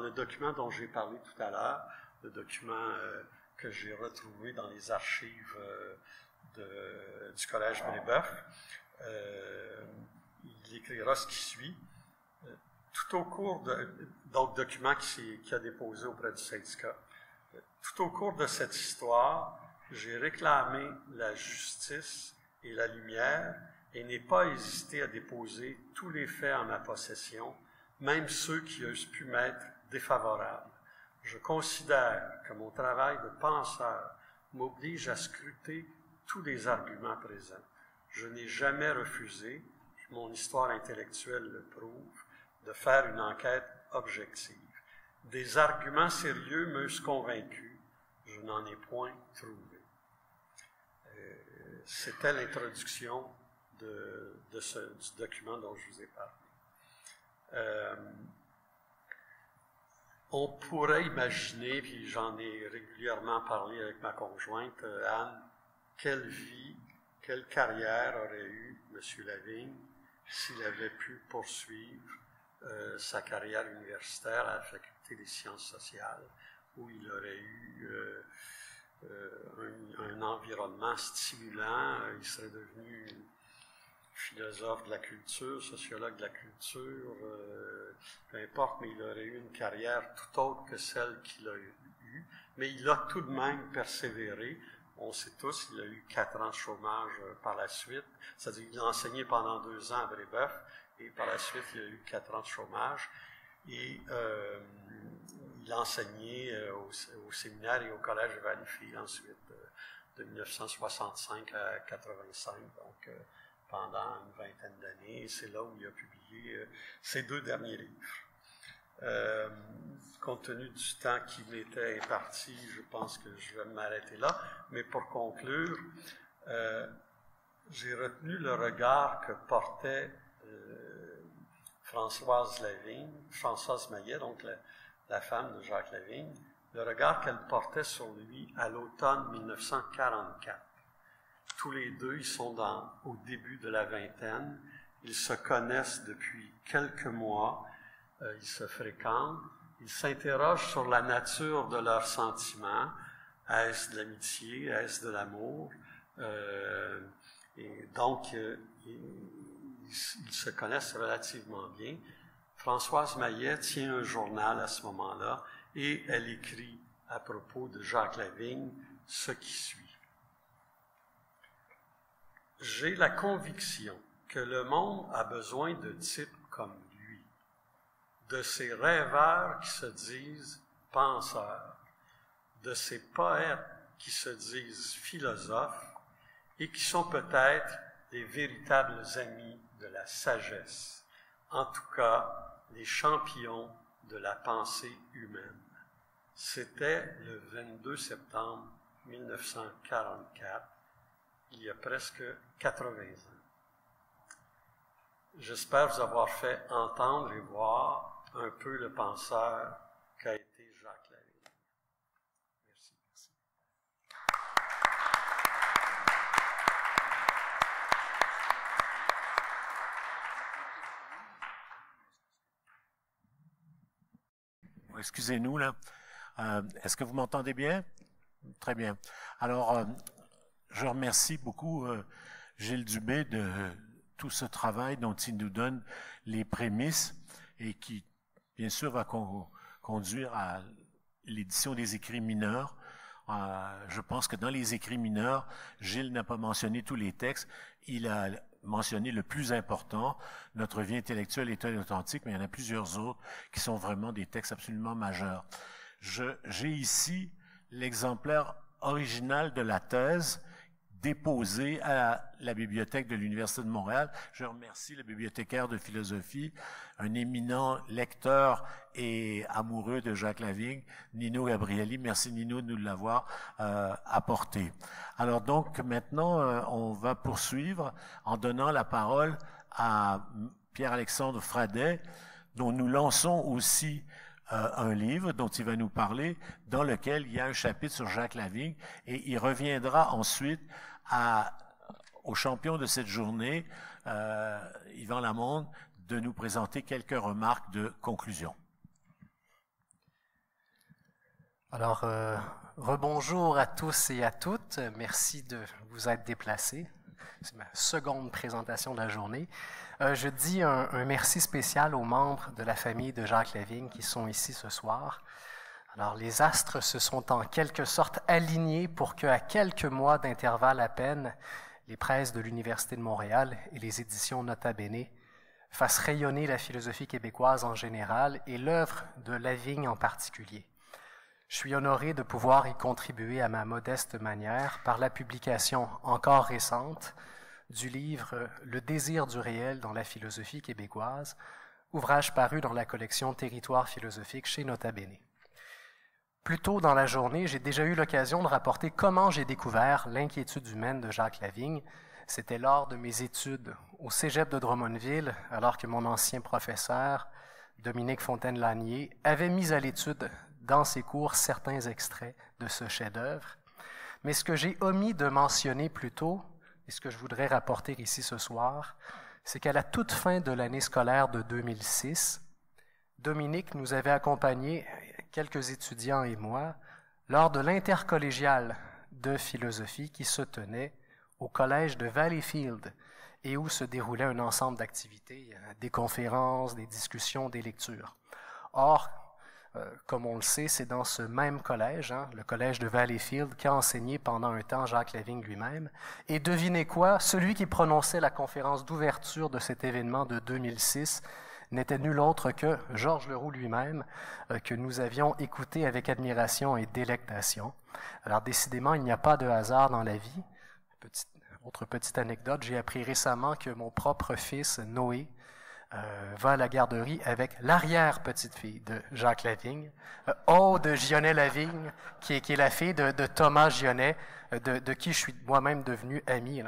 le document dont j'ai parlé tout à l'heure, le document euh, que j'ai retrouvé dans les archives euh, du Collège Brébeuf. Euh, il écrira ce qui suit. Tout au cours de, d'autres documents qu'il qui a déposé auprès du syndicat, tout au cours de cette histoire, j'ai réclamé la justice et la lumière et n'ai pas hésité à déposer tous les faits en ma possession même ceux qui eussent pu m'être défavorables. Je considère que mon travail de penseur m'oblige à scruter tous les arguments présents. Je n'ai jamais refusé, mon histoire intellectuelle le prouve, de faire une enquête objective. Des arguments sérieux m'eussent convaincu, je n'en ai point trouvé. Euh, c'était l'introduction de, ce, du document dont je vous ai parlé. Euh, on pourrait imaginer, puis j'en ai régulièrement parlé avec ma conjointe, euh, Anne, quelle vie, quelle carrière aurait eu M. Lavigne s'il avait pu poursuivre euh, sa carrière universitaire à la Faculté des sciences sociales, où il aurait eu un, un, environnement stimulant, il serait devenu philosophe de la culture, sociologue de la culture, euh, peu importe, mais il aurait eu une carrière tout autre que celle qu'il a eue. Mais il a tout de même persévéré. On sait tous, il a eu quatre ans de chômage euh, par la suite. C'est-à-dire qu'il a enseigné pendant deux ans à Brébeuf et par la suite, il a eu quatre ans de chômage. Et euh, il a enseigné au, séminaire et au collège de Valleyfield ensuite, de 1965 à 85. Donc, pendant une vingtaine d'années. C'est là où il a publié euh, ses deux derniers livres. Euh, compte tenu du temps qui m'était imparti, je pense que je vais m'arrêter là. Mais pour conclure, euh, j'ai retenu le regard que portait Françoise Lavigne, Françoise Maillet, donc la, femme de Jacques Lavigne, le regard qu'elle portait sur lui à l'automne 1944 tous les deux, ils sont dans, au début de la vingtaine. Ils se connaissent depuis quelques mois. Euh, ils se fréquentent. Ils s'interrogent sur la nature de leurs sentiments. Est-ce de l'amitié? Est-ce de l'amour? Euh, et donc, euh, ils, se connaissent relativement bien. Françoise Maillet tient un journal à ce moment-là et elle écrit à propos de Jacques Lavigne ce qui suit j'ai la conviction que le monde a besoin de types comme lui, de ces rêveurs qui se disent penseurs, de ces poètes qui se disent philosophes et qui sont peut-être les véritables amis de la sagesse, en tout cas les champions de la pensée humaine. C'était le 22 septembre 1944, il y a presque 80 ans. J'espère vous avoir fait entendre et voir un peu le penseur qu'a été Jacques Lavigne. Merci, merci. Excusez-nous là. Euh, Est-ce que vous m'entendez bien? Très bien. Alors, euh, je remercie beaucoup euh, Gilles Dubé de tout ce travail dont il nous donne les prémices et qui, bien sûr, va con conduire à l'édition des écrits mineurs. Je pense que dans les écrits mineurs, Gilles n'a pas mentionné tous les textes. Il a mentionné le plus important, notre vie intellectuelle est authentique, mais il y en a plusieurs autres qui sont vraiment des textes absolument majeurs. J'ai ici l'exemplaire original de la thèse déposée à la bibliothèque de l'Université de Montréal. Je remercie le bibliothécaire de philosophie, un éminent lecteur et amoureux de Jacques Lavigne, Nino Gabrielli. Merci Nino de nous l'avoir euh, apporté. Alors donc maintenant, euh, on va poursuivre en donnant la parole à Pierre-Alexandre Fradet, dont nous lançons aussi euh, un livre dont il va nous parler, dans lequel il y a un chapitre sur Jacques Lavigne, et il reviendra ensuite au champion de cette journée, euh, Yvan Lamonde, de nous présenter quelques remarques de conclusion. Alors, euh, rebonjour à tous et à toutes. Merci de vous être déplacés. C'est ma seconde présentation de la journée. Euh, je dis un, merci spécial aux membres de la famille de Jacques Lavigne qui sont ici ce soir. Alors, les astres se sont en quelque sorte alignés pour que, à quelques mois d'intervalle à peine, les presses de l'Université de Montréal et les éditions Nota Bene fassent rayonner la philosophie québécoise en général et l'œuvre de Lavigne en particulier. Je suis honoré de pouvoir y contribuer à ma modeste manière par la publication encore récente du livre Le désir du réel dans la philosophie québécoise, ouvrage paru dans la collection Territoire philosophique chez Nota Bene. Plus tôt dans la journée, j'ai déjà eu l'occasion de rapporter comment j'ai découvert l'inquiétude humaine de Jacques Lavigne. C'était lors de mes études au cégep de Drummondville, alors que mon ancien professeur, Dominique Fontaine-Lanier, avait mis à l'étude dans ses cours certains extraits de ce chef-d'œuvre. Mais ce que j'ai omis de mentionner plus tôt, et ce que je voudrais rapporter ici ce soir, c'est qu'à la toute fin de l'année scolaire de 2006, Dominique nous avait accompagnés, quelques étudiants et moi, lors de l'intercollégial de philosophie qui se tenait au collège de Valleyfield et où se déroulait un ensemble d'activités, des conférences, des discussions, des lectures. Or, euh, comme on le sait, c'est dans ce même collège, hein, le collège de Valleyfield, qu'a enseigné pendant un temps Jacques Lavigne lui-même. Et devinez quoi, celui qui prononçait la conférence d'ouverture de cet événement de 2006 n'était nul autre que Georges Leroux lui-même, euh, que nous avions écouté avec admiration et délectation. Alors décidément, il n'y a pas de hasard dans la vie. Autre petite anecdote, j'ai appris récemment que mon propre fils, Noé, euh, va à la garderie avec l'arrière-petite-fille de Jacques Lavigne, euh, Aude Gionnet Lavigne, qui est, qui est la fille de, Thomas Gionnet, euh, de, qui je suis moi-même devenu ami.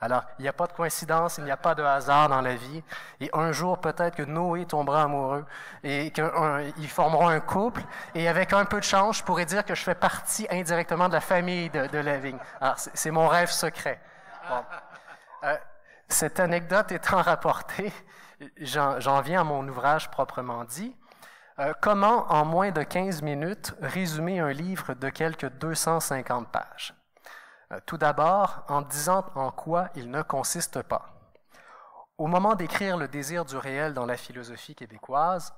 Alors, il n'y a pas de coïncidence, il n'y a pas de hasard dans la vie. Et un jour, peut-être que Noé tombera amoureux et qu'ils formeront un couple. Et avec un peu de chance, je pourrais dire que je fais partie indirectement de la famille de, de Lavigne. Alors, c'est mon rêve secret. Bon. Cette anecdote étant rapportée, j'en viens à mon ouvrage proprement dit. Euh, comment, en moins de 15 minutes, résumer un livre de quelques 250 pages? Euh, tout d'abord, en disant en quoi il ne consiste pas. Au moment d'écrire le désir du réel dans la philosophie québécoise,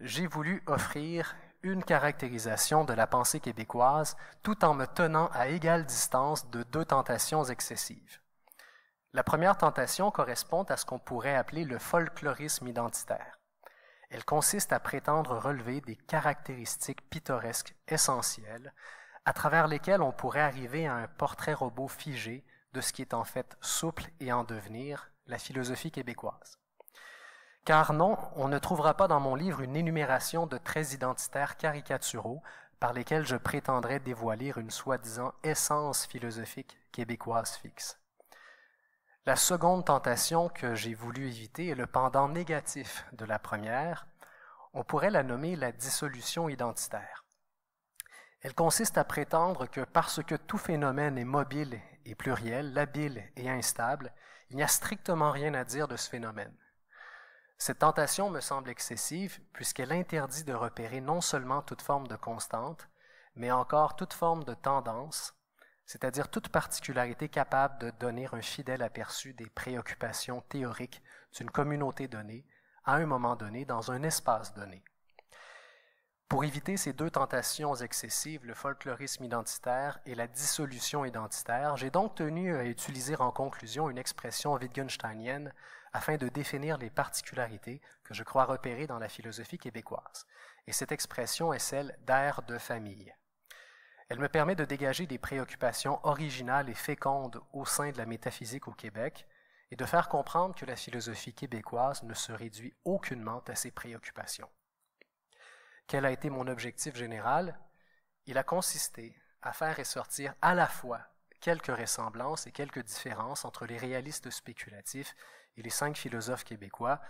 j'ai voulu offrir une caractérisation de la pensée québécoise tout en me tenant à égale distance de deux tentations excessives. La première tentation correspond à ce qu'on pourrait appeler le folklorisme identitaire. Elle consiste à prétendre relever des caractéristiques pittoresques essentielles à travers lesquelles on pourrait arriver à un portrait robot figé de ce qui est en fait souple et en devenir, la philosophie québécoise. Car non, on ne trouvera pas dans mon livre une énumération de traits identitaires caricaturaux par lesquels je prétendrais dévoiler une soi-disant essence philosophique québécoise fixe. La seconde tentation que j'ai voulu éviter est le pendant négatif de la première. On pourrait la nommer la dissolution identitaire. Elle consiste à prétendre que parce que tout phénomène est mobile et pluriel, labile et instable, il n'y a strictement rien à dire de ce phénomène. Cette tentation me semble excessive puisqu'elle interdit de repérer non seulement toute forme de constante, mais encore toute forme de tendance, c'est-à-dire toute particularité capable de donner un fidèle aperçu des préoccupations théoriques d'une communauté donnée à un moment donné dans un espace donné. Pour éviter ces deux tentations excessives, le folklorisme identitaire et la dissolution identitaire, j'ai donc tenu à utiliser en conclusion une expression wittgensteinienne afin de définir les particularités que je crois repérer dans la philosophie québécoise. Et cette expression est celle d'air de famille. Elle me permet de dégager des préoccupations originales et fécondes au sein de la métaphysique au Québec et de faire comprendre que la philosophie québécoise ne se réduit aucunement à ces préoccupations. Quel a été mon objectif général? Il a consisté à faire ressortir à la fois quelques ressemblances et quelques différences entre les réalistes spéculatifs et les cinq philosophes québécois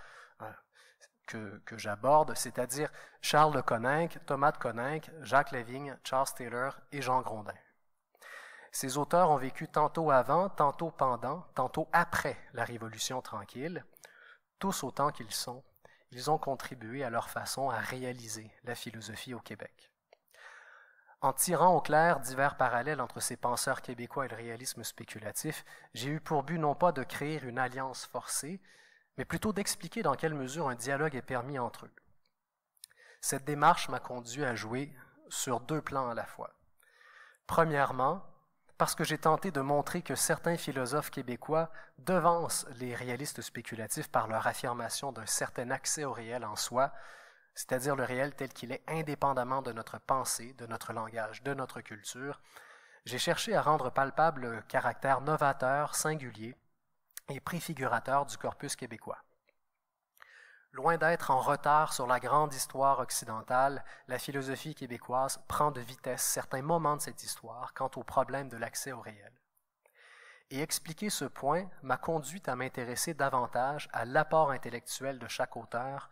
que, j'aborde, c'est-à-dire Charles de Coninck, Thomas de Coninck, Jacques Lavigne, Charles Taylor et Jean Grondin. Ces auteurs ont vécu tantôt avant, tantôt pendant, tantôt après la Révolution tranquille, tous autant qu'ils sont ils ont contribué à leur façon à réaliser la philosophie au Québec. En tirant au clair divers parallèles entre ces penseurs québécois et le réalisme spéculatif, j'ai eu pour but non pas de créer une alliance forcée, mais plutôt d'expliquer dans quelle mesure un dialogue est permis entre eux. Cette démarche m'a conduit à jouer sur deux plans à la fois. Premièrement, parce que j'ai tenté de montrer que certains philosophes québécois devancent les réalistes spéculatifs par leur affirmation d'un certain accès au réel en soi, c'est-à-dire le réel tel qu'il est indépendamment de notre pensée, de notre langage, de notre culture, j'ai cherché à rendre palpable le caractère novateur, singulier et préfigurateur du corpus québécois. Loin d'être en retard sur la grande histoire occidentale, la philosophie québécoise prend de vitesse certains moments de cette histoire quant au problème de l'accès au réel. Et expliquer ce point m'a conduit à m'intéresser davantage à l'apport intellectuel de chaque auteur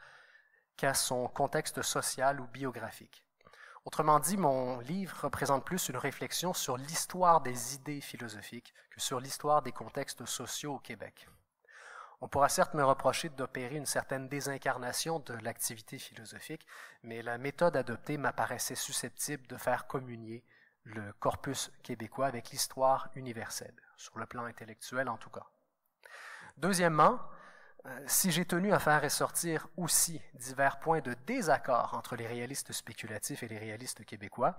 qu'à son contexte social ou biographique. Autrement dit, mon livre représente plus une réflexion sur l'histoire des idées philosophiques que sur l'histoire des contextes sociaux au Québec. On pourra certes me reprocher d'opérer une certaine désincarnation de l'activité philosophique, mais la méthode adoptée m'apparaissait susceptible de faire communier le corpus québécois avec l'histoire universelle, sur le plan intellectuel en tout cas. Deuxièmement, si j'ai tenu à faire ressortir aussi divers points de désaccord entre les réalistes spéculatifs et les réalistes québécois,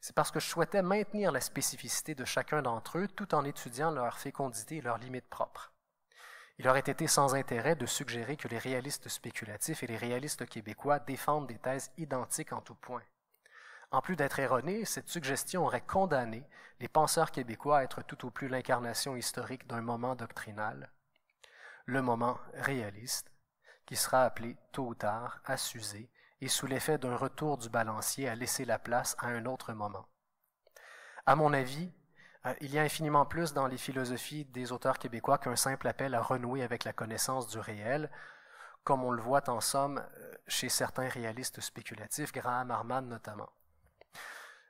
c'est parce que je souhaitais maintenir la spécificité de chacun d'entre eux tout en étudiant leur fécondité et leurs limites propres. Il aurait été sans intérêt de suggérer que les réalistes spéculatifs et les réalistes québécois défendent des thèses identiques en tout point. En plus d'être erronée, cette suggestion aurait condamné les penseurs québécois à être tout au plus l'incarnation historique d'un moment doctrinal, le moment réaliste, qui sera appelé tôt ou tard à s'user et sous l'effet d'un retour du balancier à laisser la place à un autre moment. À mon avis, euh, il y a infiniment plus dans les philosophies des auteurs québécois qu'un simple appel à renouer avec la connaissance du réel, comme on le voit en somme euh, chez certains réalistes spéculatifs, Graham Arman notamment.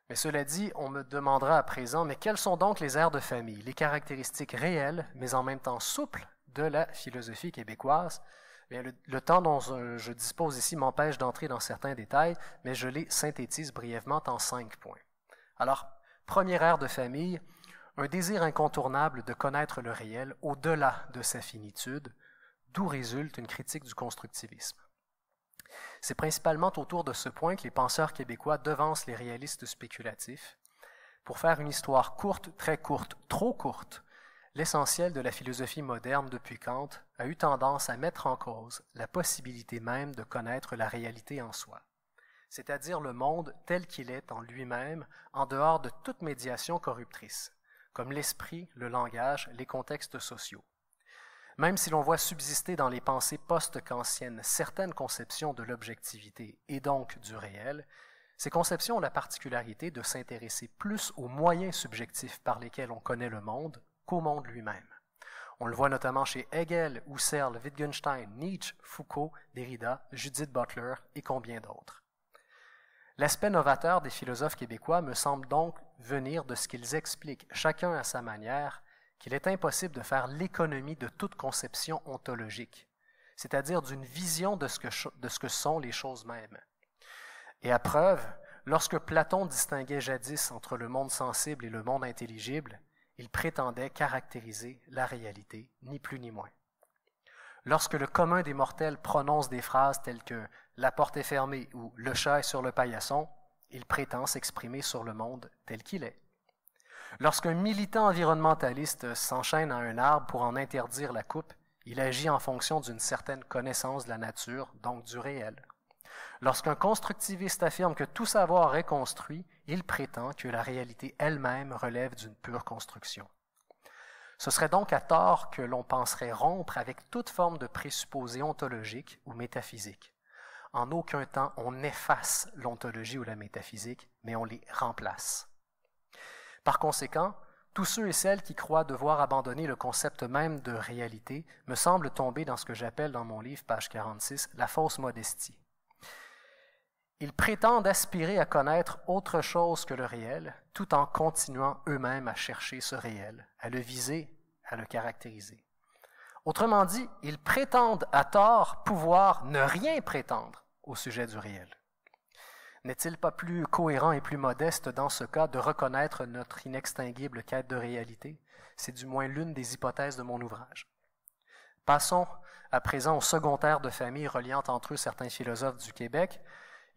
Mais cela dit, on me demandera à présent, mais quelles sont donc les airs de famille, les caractéristiques réelles, mais en même temps souples, de la philosophie québécoise le, le, temps dont je dispose ici m'empêche d'entrer dans certains détails, mais je les synthétise brièvement en cinq points. Alors, première ère de famille, un désir incontournable de connaître le réel au-delà de sa finitude, d'où résulte une critique du constructivisme. C'est principalement autour de ce point que les penseurs québécois devancent les réalistes spéculatifs. Pour faire une histoire courte, très courte, trop courte, l'essentiel de la philosophie moderne depuis Kant a eu tendance à mettre en cause la possibilité même de connaître la réalité en soi, c'est-à-dire le monde tel qu'il est en lui-même, en dehors de toute médiation corruptrice comme l'esprit, le langage, les contextes sociaux. Même si l'on voit subsister dans les pensées post-kantiennes certaines conceptions de l'objectivité et donc du réel, ces conceptions ont la particularité de s'intéresser plus aux moyens subjectifs par lesquels on connaît le monde qu'au monde lui-même. On le voit notamment chez Hegel, Husserl, Wittgenstein, Nietzsche, Foucault, Derrida, Judith Butler et combien d'autres. L'aspect novateur des philosophes québécois me semble donc venir de ce qu'ils expliquent, chacun à sa manière, qu'il est impossible de faire l'économie de toute conception ontologique, c'est-à-dire d'une vision de ce, que, de ce que sont les choses mêmes. Et à preuve, lorsque Platon distinguait jadis entre le monde sensible et le monde intelligible, il prétendait caractériser la réalité, ni plus ni moins. Lorsque le commun des mortels prononce des phrases telles que la porte est fermée ou le chat est sur le paillasson, il prétend s'exprimer sur le monde tel qu'il est. Lorsqu'un militant environnementaliste s'enchaîne à un arbre pour en interdire la coupe, il agit en fonction d'une certaine connaissance de la nature, donc du réel. Lorsqu'un constructiviste affirme que tout savoir est construit, il prétend que la réalité elle-même relève d'une pure construction. Ce serait donc à tort que l'on penserait rompre avec toute forme de présupposés ontologiques ou métaphysiques. En aucun temps on efface l'ontologie ou la métaphysique, mais on les remplace. Par conséquent, tous ceux et celles qui croient devoir abandonner le concept même de réalité me semblent tomber dans ce que j'appelle dans mon livre, page 46, la fausse modestie. Ils prétendent aspirer à connaître autre chose que le réel, tout en continuant eux-mêmes à chercher ce réel, à le viser, à le caractériser. Autrement dit, ils prétendent à tort pouvoir ne rien prétendre au sujet du réel. N'est-il pas plus cohérent et plus modeste dans ce cas de reconnaître notre inextinguible quête de réalité? C'est du moins l'une des hypothèses de mon ouvrage. Passons à présent au secondaire de famille reliant entre eux certains philosophes du Québec,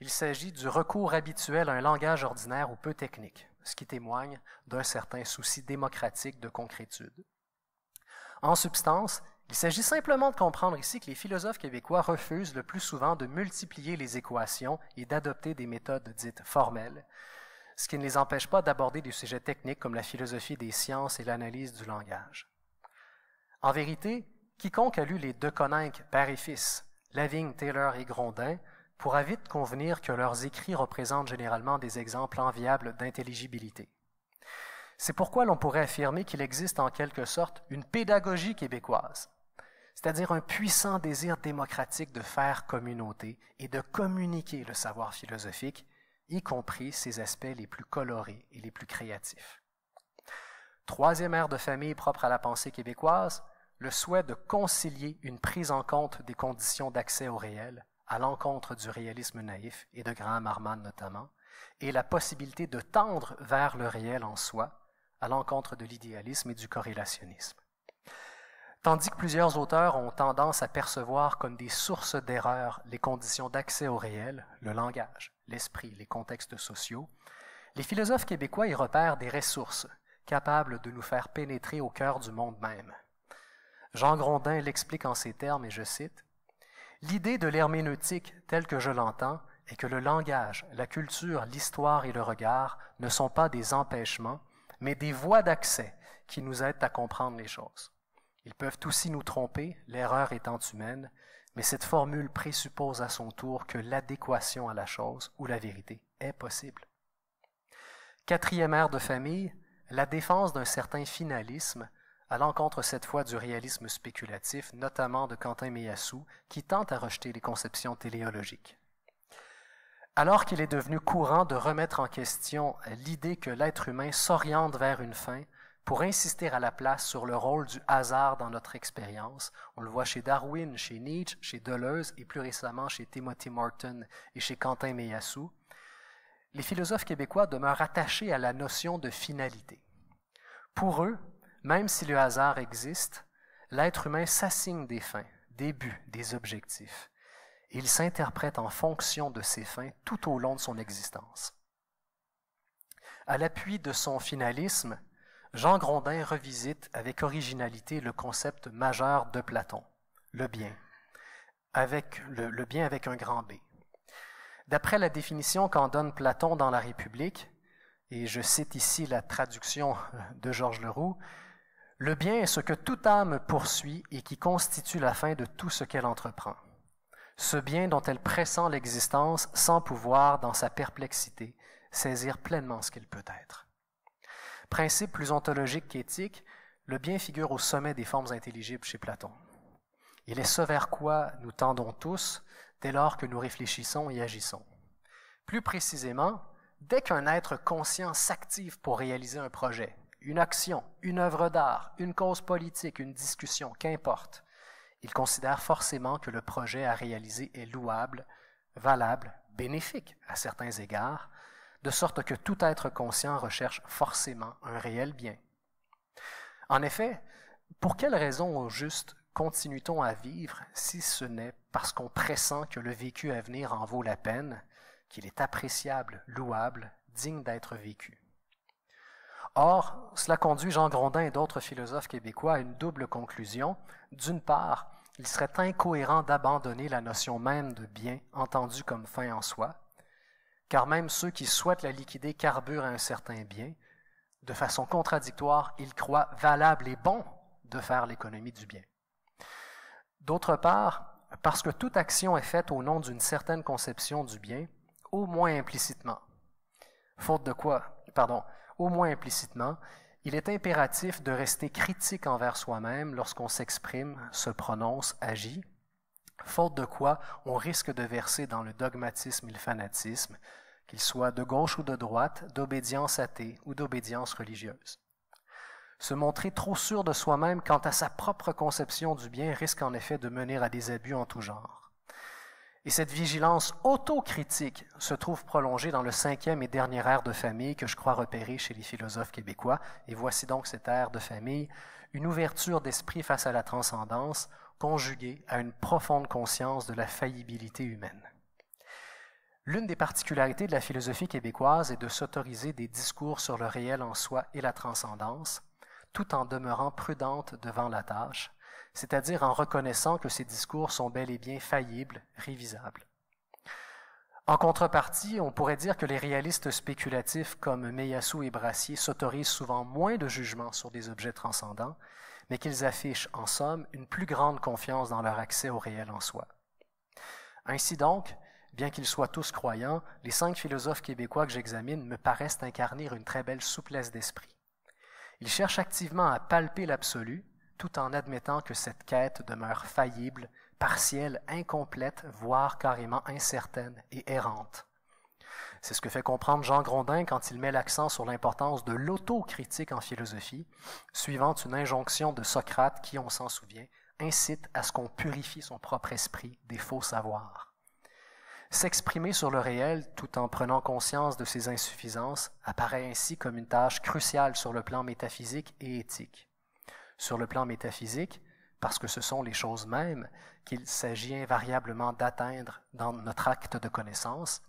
il s'agit du recours habituel à un langage ordinaire ou peu technique, ce qui témoigne d'un certain souci démocratique de concrétude. En substance, il s'agit simplement de comprendre ici que les philosophes québécois refusent le plus souvent de multiplier les équations et d'adopter des méthodes dites formelles, ce qui ne les empêche pas d'aborder des sujets techniques comme la philosophie des sciences et l'analyse du langage. En vérité, quiconque a lu les deux coninques père et fils, Lavigne, Taylor et Grondin, pourra vite convenir que leurs écrits représentent généralement des exemples enviables d'intelligibilité. C'est pourquoi l'on pourrait affirmer qu'il existe en quelque sorte une pédagogie québécoise, c'est-à-dire un puissant désir démocratique de faire communauté et de communiquer le savoir philosophique, y compris ses aspects les plus colorés et les plus créatifs. Troisième ère de famille propre à la pensée québécoise, le souhait de concilier une prise en compte des conditions d'accès au réel à l'encontre du réalisme naïf et de Graham Arman notamment, et la possibilité de tendre vers le réel en soi, à l'encontre de l'idéalisme et du corrélationnisme. Tandis que plusieurs auteurs ont tendance à percevoir comme des sources d'erreur les conditions d'accès au réel, le langage, l'esprit, les contextes sociaux, les philosophes québécois y repèrent des ressources capables de nous faire pénétrer au cœur du monde même. Jean Grondin l'explique en ces termes, et je cite, L'idée de l'herméneutique telle que je l'entends est que le langage, la culture, l'histoire et le regard ne sont pas des empêchements, mais des voies d'accès qui nous aident à comprendre les choses. Ils peuvent aussi nous tromper, l'erreur étant humaine, mais cette formule présuppose à son tour que l'adéquation à la chose ou la vérité est possible. Quatrième ère de famille, la défense d'un certain finalisme à l'encontre cette fois du réalisme spéculatif, notamment de Quentin Meillassoux, qui tente à rejeter les conceptions téléologiques. Alors qu'il est devenu courant de remettre en question l'idée que l'être humain s'oriente vers une fin pour insister à la place sur le rôle du hasard dans notre expérience, on le voit chez Darwin, chez Nietzsche, chez Deleuze et plus récemment chez Timothy Morton et chez Quentin Meillassoux, les philosophes québécois demeurent attachés à la notion de finalité. Pour eux, même si le hasard existe, l'être humain s'assigne des fins, des buts, des objectifs. il s'interprète en fonction de ces fins tout au long de son existence. À l'appui de son finalisme, Jean Grondin revisite avec originalité le concept majeur de Platon, le bien, avec le, le bien avec un grand B. D'après la définition qu'en donne Platon dans la République, et je cite ici la traduction de Georges Leroux, Le bien est ce que toute âme poursuit et qui constitue la fin de tout ce qu'elle entreprend. Ce bien dont elle pressent l'existence sans pouvoir, dans sa perplexité, saisir pleinement ce qu'il peut être. Principe plus ontologique qu'éthique, le bien figure au sommet des formes intelligibles chez Platon. Il est ce vers quoi nous tendons tous dès lors que nous réfléchissons et agissons. Plus précisément, dès qu'un être conscient s'active pour réaliser un projet, une action, une œuvre d'art, une cause politique, une discussion, qu'importe, il considère forcément que le projet à réaliser est louable, valable, bénéfique à certains égards, de sorte que tout être conscient recherche forcément un réel bien. En effet, pour quelle raison au juste continue-t-on à vivre si ce n'est parce qu'on pressent que le vécu à venir en vaut la peine, qu'il est appréciable, louable, digne d'être vécu? Or, cela conduit Jean Grondin et d'autres philosophes québécois à une double conclusion. D'une part, il serait incohérent d'abandonner la notion même de bien entendue comme fin en soi, car même ceux qui souhaitent la liquider carburent à un certain bien. De façon contradictoire, ils croient valable et bon de faire l'économie du bien. D'autre part, parce que toute action est faite au nom d'une certaine conception du bien, au moins implicitement. Faute de quoi, pardon, au moins implicitement, il est impératif de rester critique envers soi-même lorsqu'on s'exprime, se prononce, agit, faute de quoi on risque de verser dans le dogmatisme et le fanatisme, qu'il soit de gauche ou de droite, d'obédience athée ou d'obédience religieuse. Se montrer trop sûr de soi-même quant à sa propre conception du bien risque en effet de mener à des abus en tout genre. Et cette vigilance autocritique se trouve prolongée dans le cinquième et dernier air de famille que je crois repérer chez les philosophes québécois. Et voici donc cet air de famille, une ouverture d'esprit face à la transcendance, conjuguée à une profonde conscience de la faillibilité humaine. L'une des particularités de la philosophie québécoise est de s'autoriser des discours sur le réel en soi et la transcendance, tout en demeurant prudente devant la tâche, c'est-à-dire en reconnaissant que ces discours sont bel et bien faillibles, révisables. En contrepartie, on pourrait dire que les réalistes spéculatifs comme Meyassou et Brassier s'autorisent souvent moins de jugement sur des objets transcendants, mais qu'ils affichent en somme une plus grande confiance dans leur accès au réel en soi. Ainsi donc, bien qu'ils soient tous croyants, les cinq philosophes québécois que j'examine me paraissent incarner une très belle souplesse d'esprit. Ils cherchent activement à palper l'absolu, tout en admettant que cette quête demeure faillible, partielle, incomplète, voire carrément incertaine et errante. C'est ce que fait comprendre Jean Grondin quand il met l'accent sur l'importance de l'autocritique en philosophie, suivant une injonction de Socrate qui, on s'en souvient, incite à ce qu'on purifie son propre esprit des faux savoirs. S'exprimer sur le réel tout en prenant conscience de ses insuffisances apparaît ainsi comme une tâche cruciale sur le plan métaphysique et éthique. Sur le plan métaphysique, parce que ce sont les choses mêmes qu'il s'agit invariablement d'atteindre dans notre acte de connaissance,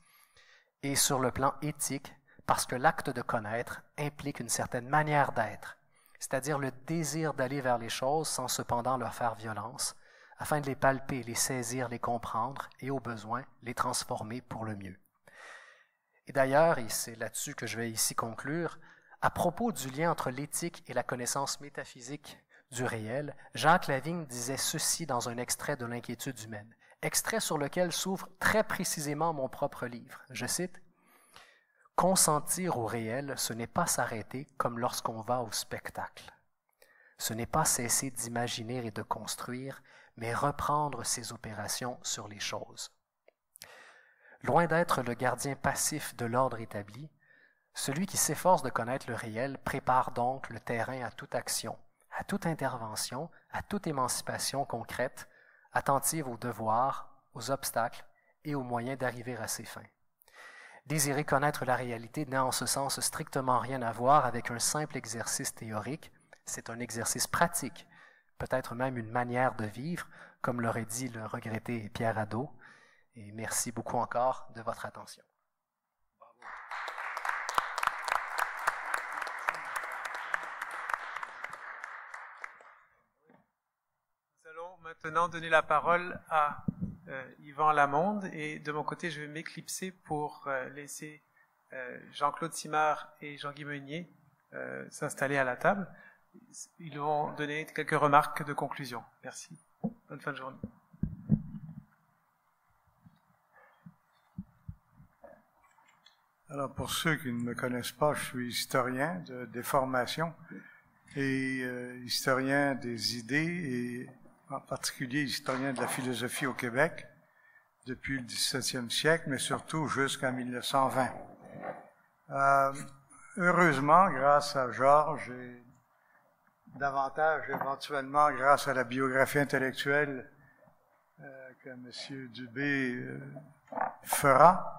et sur le plan éthique, parce que l'acte de connaître implique une certaine manière d'être, c'est-à-dire le désir d'aller vers les choses sans cependant leur faire violence, afin de les palper, les saisir, les comprendre et au besoin les transformer pour le mieux. Et d'ailleurs, et c'est là-dessus que je vais ici conclure, à propos du lien entre l'éthique et la connaissance métaphysique du réel, Jacques Lavigne disait ceci dans un extrait de L'inquiétude humaine, extrait sur lequel s'ouvre très précisément mon propre livre. Je cite Consentir au réel, ce n'est pas s'arrêter comme lorsqu'on va au spectacle. Ce n'est pas cesser d'imaginer et de construire, mais reprendre ses opérations sur les choses. Loin d'être le gardien passif de l'ordre établi, celui qui s'efforce de connaître le réel prépare donc le terrain à toute action, à toute intervention, à toute émancipation concrète, attentive aux devoirs, aux obstacles et aux moyens d'arriver à ses fins. Désirer connaître la réalité n'a en ce sens strictement rien à voir avec un simple exercice théorique, c'est un exercice pratique peut-être même une manière de vivre, comme l'aurait dit le regretté Pierre Hadot. Et merci beaucoup encore de votre attention. Maintenant donner la parole à euh, Yvan Lamonde et de mon côté, je vais m'éclipser pour euh, laisser Jean-Claude Simard et Jean-Guy Meunier s'installer à la table. Ils vont donner quelques remarques de conclusion. Merci. Bonne fin de journée. Alors, pour ceux qui ne me connaissent pas, je suis historien de, des formations et euh, historien des idées en particulier historien de la philosophie au Québec depuis le 17e siècle, mais surtout jusqu'en 1920. Euh, heureusement, grâce à Georges et davantage éventuellement grâce à la biographie intellectuelle euh, que M. Dubé euh, fera,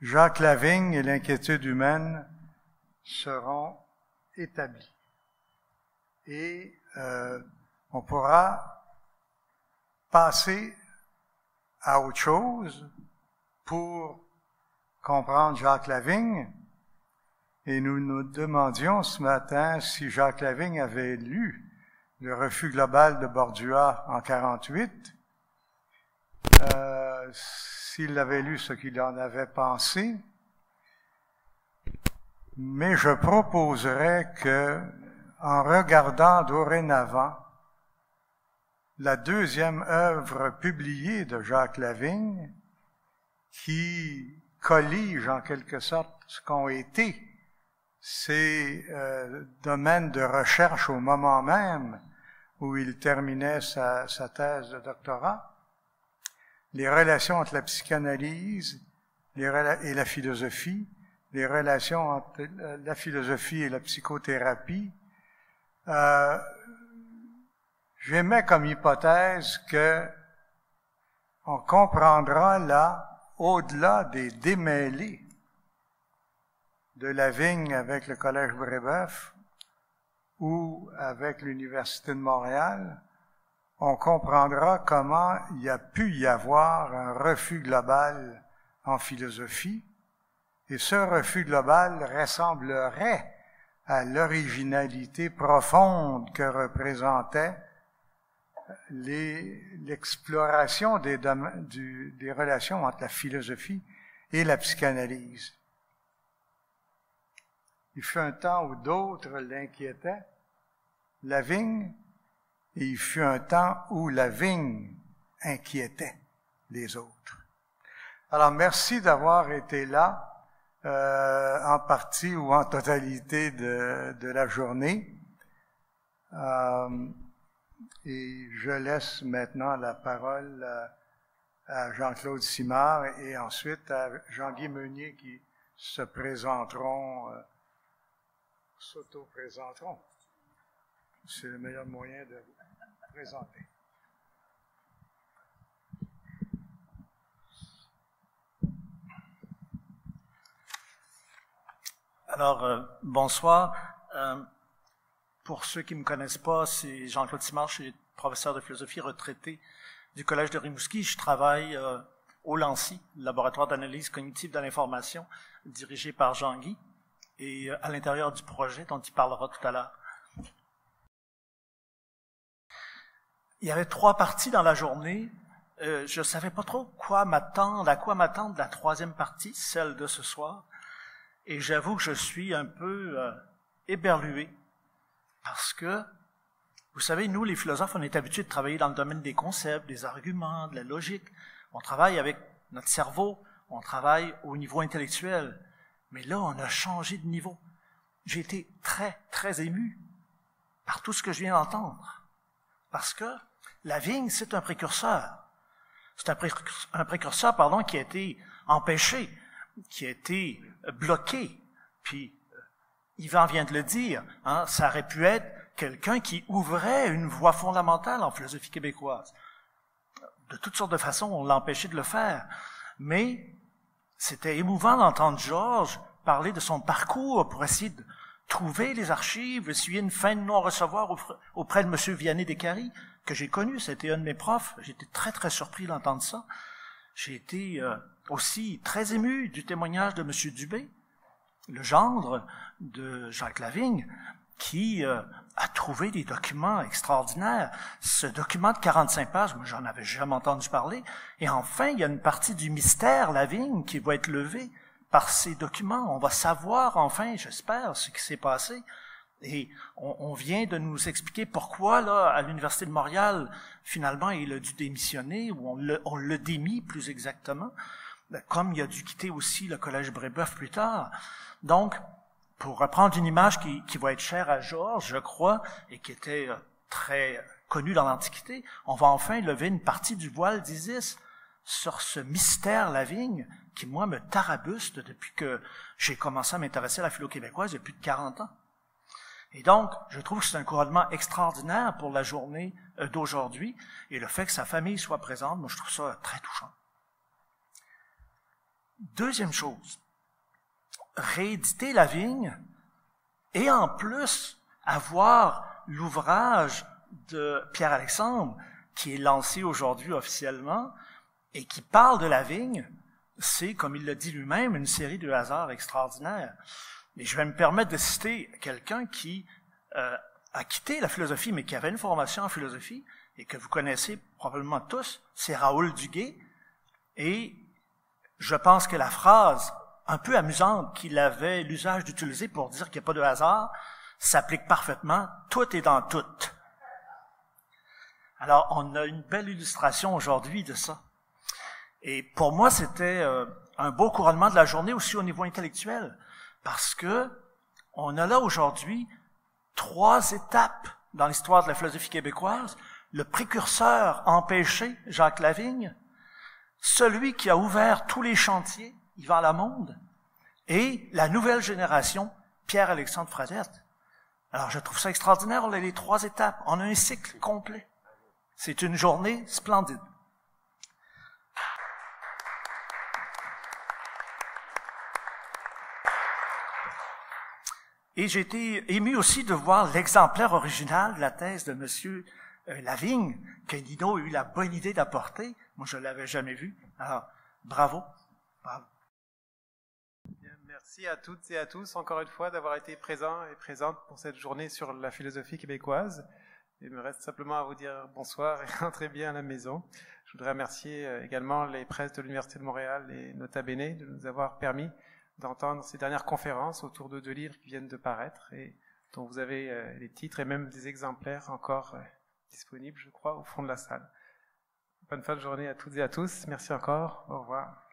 Jacques Lavigne et l'inquiétude humaine seront établis. Et euh, on pourra passer à autre chose pour comprendre Jacques Lavigne. Et nous nous demandions ce matin si Jacques Lavigne avait lu le refus global de Bordua en 48 euh, s'il avait lu ce qu'il en avait pensé. Mais je proposerais que, en regardant dorénavant la deuxième œuvre publiée de Jacques Lavigne, qui collige en quelque sorte ce qu'ont été ces euh, domaines de recherche au moment même où il terminait sa, sa thèse de doctorat, les relations entre la psychanalyse et la philosophie, les relations entre la philosophie et la psychothérapie. Euh, J'émets comme hypothèse que on comprendra là, au-delà des démêlés de la vigne avec le Collège Brébeuf ou avec l'Université de Montréal, on comprendra comment il y a pu y avoir un refus global en philosophie, et ce refus global ressemblerait à l'originalité profonde que représentait l'exploration des, des relations entre la philosophie et la psychanalyse. Il fut un temps où d'autres l'inquiétaient. La vigne et il fut un temps où la vigne inquiétait les autres. Alors merci d'avoir été là, euh, en partie ou en totalité de, de la journée. Euh, et je laisse maintenant la parole à, à Jean-Claude Simard et ensuite à Jean-Guy Meunier qui se présenteront, euh, s'auto-présenteront. C'est le meilleur moyen de présenter. Alors, euh, bonsoir. Euh, pour ceux qui ne me connaissent pas, c'est Jean-Claude Simard, je suis professeur de philosophie retraité du Collège de Rimouski. Je travaille euh, au LANCI, laboratoire d'analyse cognitive de l'information, dirigé par Jean-Guy, et à l'intérieur du projet dont il parlera tout à l'heure. Il y avait trois parties dans la journée. Je ne savais pas trop quoi m'attendre, à quoi m'attendre la troisième partie, celle de ce soir. Et j'avoue que je suis un peu euh, éberlué parce que, vous savez, nous, les philosophes, on est habitués de travailler dans le domaine des concepts, des arguments, de la logique. On travaille avec notre cerveau, on travaille au niveau intellectuel. Mais là, on a changé de niveau. J'ai été très, très ému par tout ce que je viens d'entendre. Parce que la vigne, c'est un précurseur. C'est un, précurseur, un précurseur pardon, qui a été empêché, qui a été bloqué. Puis, euh, Yvan vient de le dire, hein, ça aurait pu être quelqu'un qui ouvrait une voie fondamentale en philosophie québécoise. De toutes sortes de façons, on l'a empêché de le faire. Mais c'était émouvant d'entendre Georges parler de son parcours pour essayer de trouver les archives, essayer une fin de non-recevoir auprès de M. Vianney Descaries, que j'ai connu, c'était un de mes profs. J'étais très, très surpris d'entendre ça. J'ai été euh, aussi très ému du témoignage de M. Dubé, le gendre de Jacques Lavigne, qui euh, a trouvé des documents extraordinaires. Ce document de 45 pages, moi j'en avais jamais entendu parler. Et enfin, il y a une partie du mystère, la vigne, qui va être levée par ces documents. On va savoir enfin, j'espère, ce qui s'est passé. Et on, vient de nous expliquer pourquoi, là, à l'Université de Montréal, finalement, il a dû démissionner, ou on l'a démis plus exactement, comme il a dû quitter aussi le Collège Brébeuf plus tard. Donc, pour reprendre une image qui, va être chère à Georges, je crois, et qui était euh, très connue dans l'Antiquité, on va enfin lever une partie du voile d'Isis sur ce mystère la vigne qui, moi, me tarabuste depuis que j'ai commencé à m'intéresser à la philo québécoise il y a plus de 40 ans. Et donc, je trouve que c'est un couronnement extraordinaire pour la journée euh, d'aujourd'hui, et le fait que sa famille soit présente, moi, je trouve ça très touchant. Deuxième chose, rééditer la vigne et en plus avoir l'ouvrage de Pierre-Alexandre qui est lancé aujourd'hui officiellement et qui parle de la vigne, c'est, comme il l'a dit lui-même, une série de hasards extraordinaires. Et je vais me permettre de citer quelqu'un qui euh, a quitté la philosophie, mais qui avait une formation en philosophie, et que vous connaissez probablement tous, c'est Raoul Duguay. Et je pense que la phrase un peu amusante qu'il avait l'usage d'utiliser pour dire qu'il n'y a pas de hasard s'applique parfaitement. Tout est dans tout. Alors, on a une belle illustration aujourd'hui de ça. Et pour moi, c'était euh, un beau couronnement de la journée aussi au niveau intellectuel, parce que on a là aujourd'hui trois étapes dans l'histoire de la philosophie québécoise. Le précurseur empêché, Jacques Lavigne, celui qui a ouvert tous les chantiers, Yvan Lamonde, et la nouvelle génération, Pierre-Alexandre Fradette. Alors, je trouve ça extraordinaire. Les trois étapes. On a un cycle complet. C'est une journée splendide. Et j'ai été ému aussi de voir l'exemplaire original de la thèse de M. Euh, Lavigne, que Nino a eu la bonne idée d'apporter. Moi, je l'avais jamais vu. Alors, bravo. bravo. Merci à toutes et à tous, encore une fois, d'avoir été présents et présentes pour cette journée sur la philosophie québécoise. Il me reste simplement à vous dire bonsoir et rentrez bien à la maison. Je voudrais remercier euh, également les presses de l'Université de Montréal et Nota Bene de nous avoir permis d'entendre ces dernières conférences autour de deux livres qui viennent de paraître et dont vous avez euh, les titres et même des exemplaires encore disponibles, je crois, au fond de la salle. Bonne fin de journée à toutes et à tous. Merci encore. Au revoir.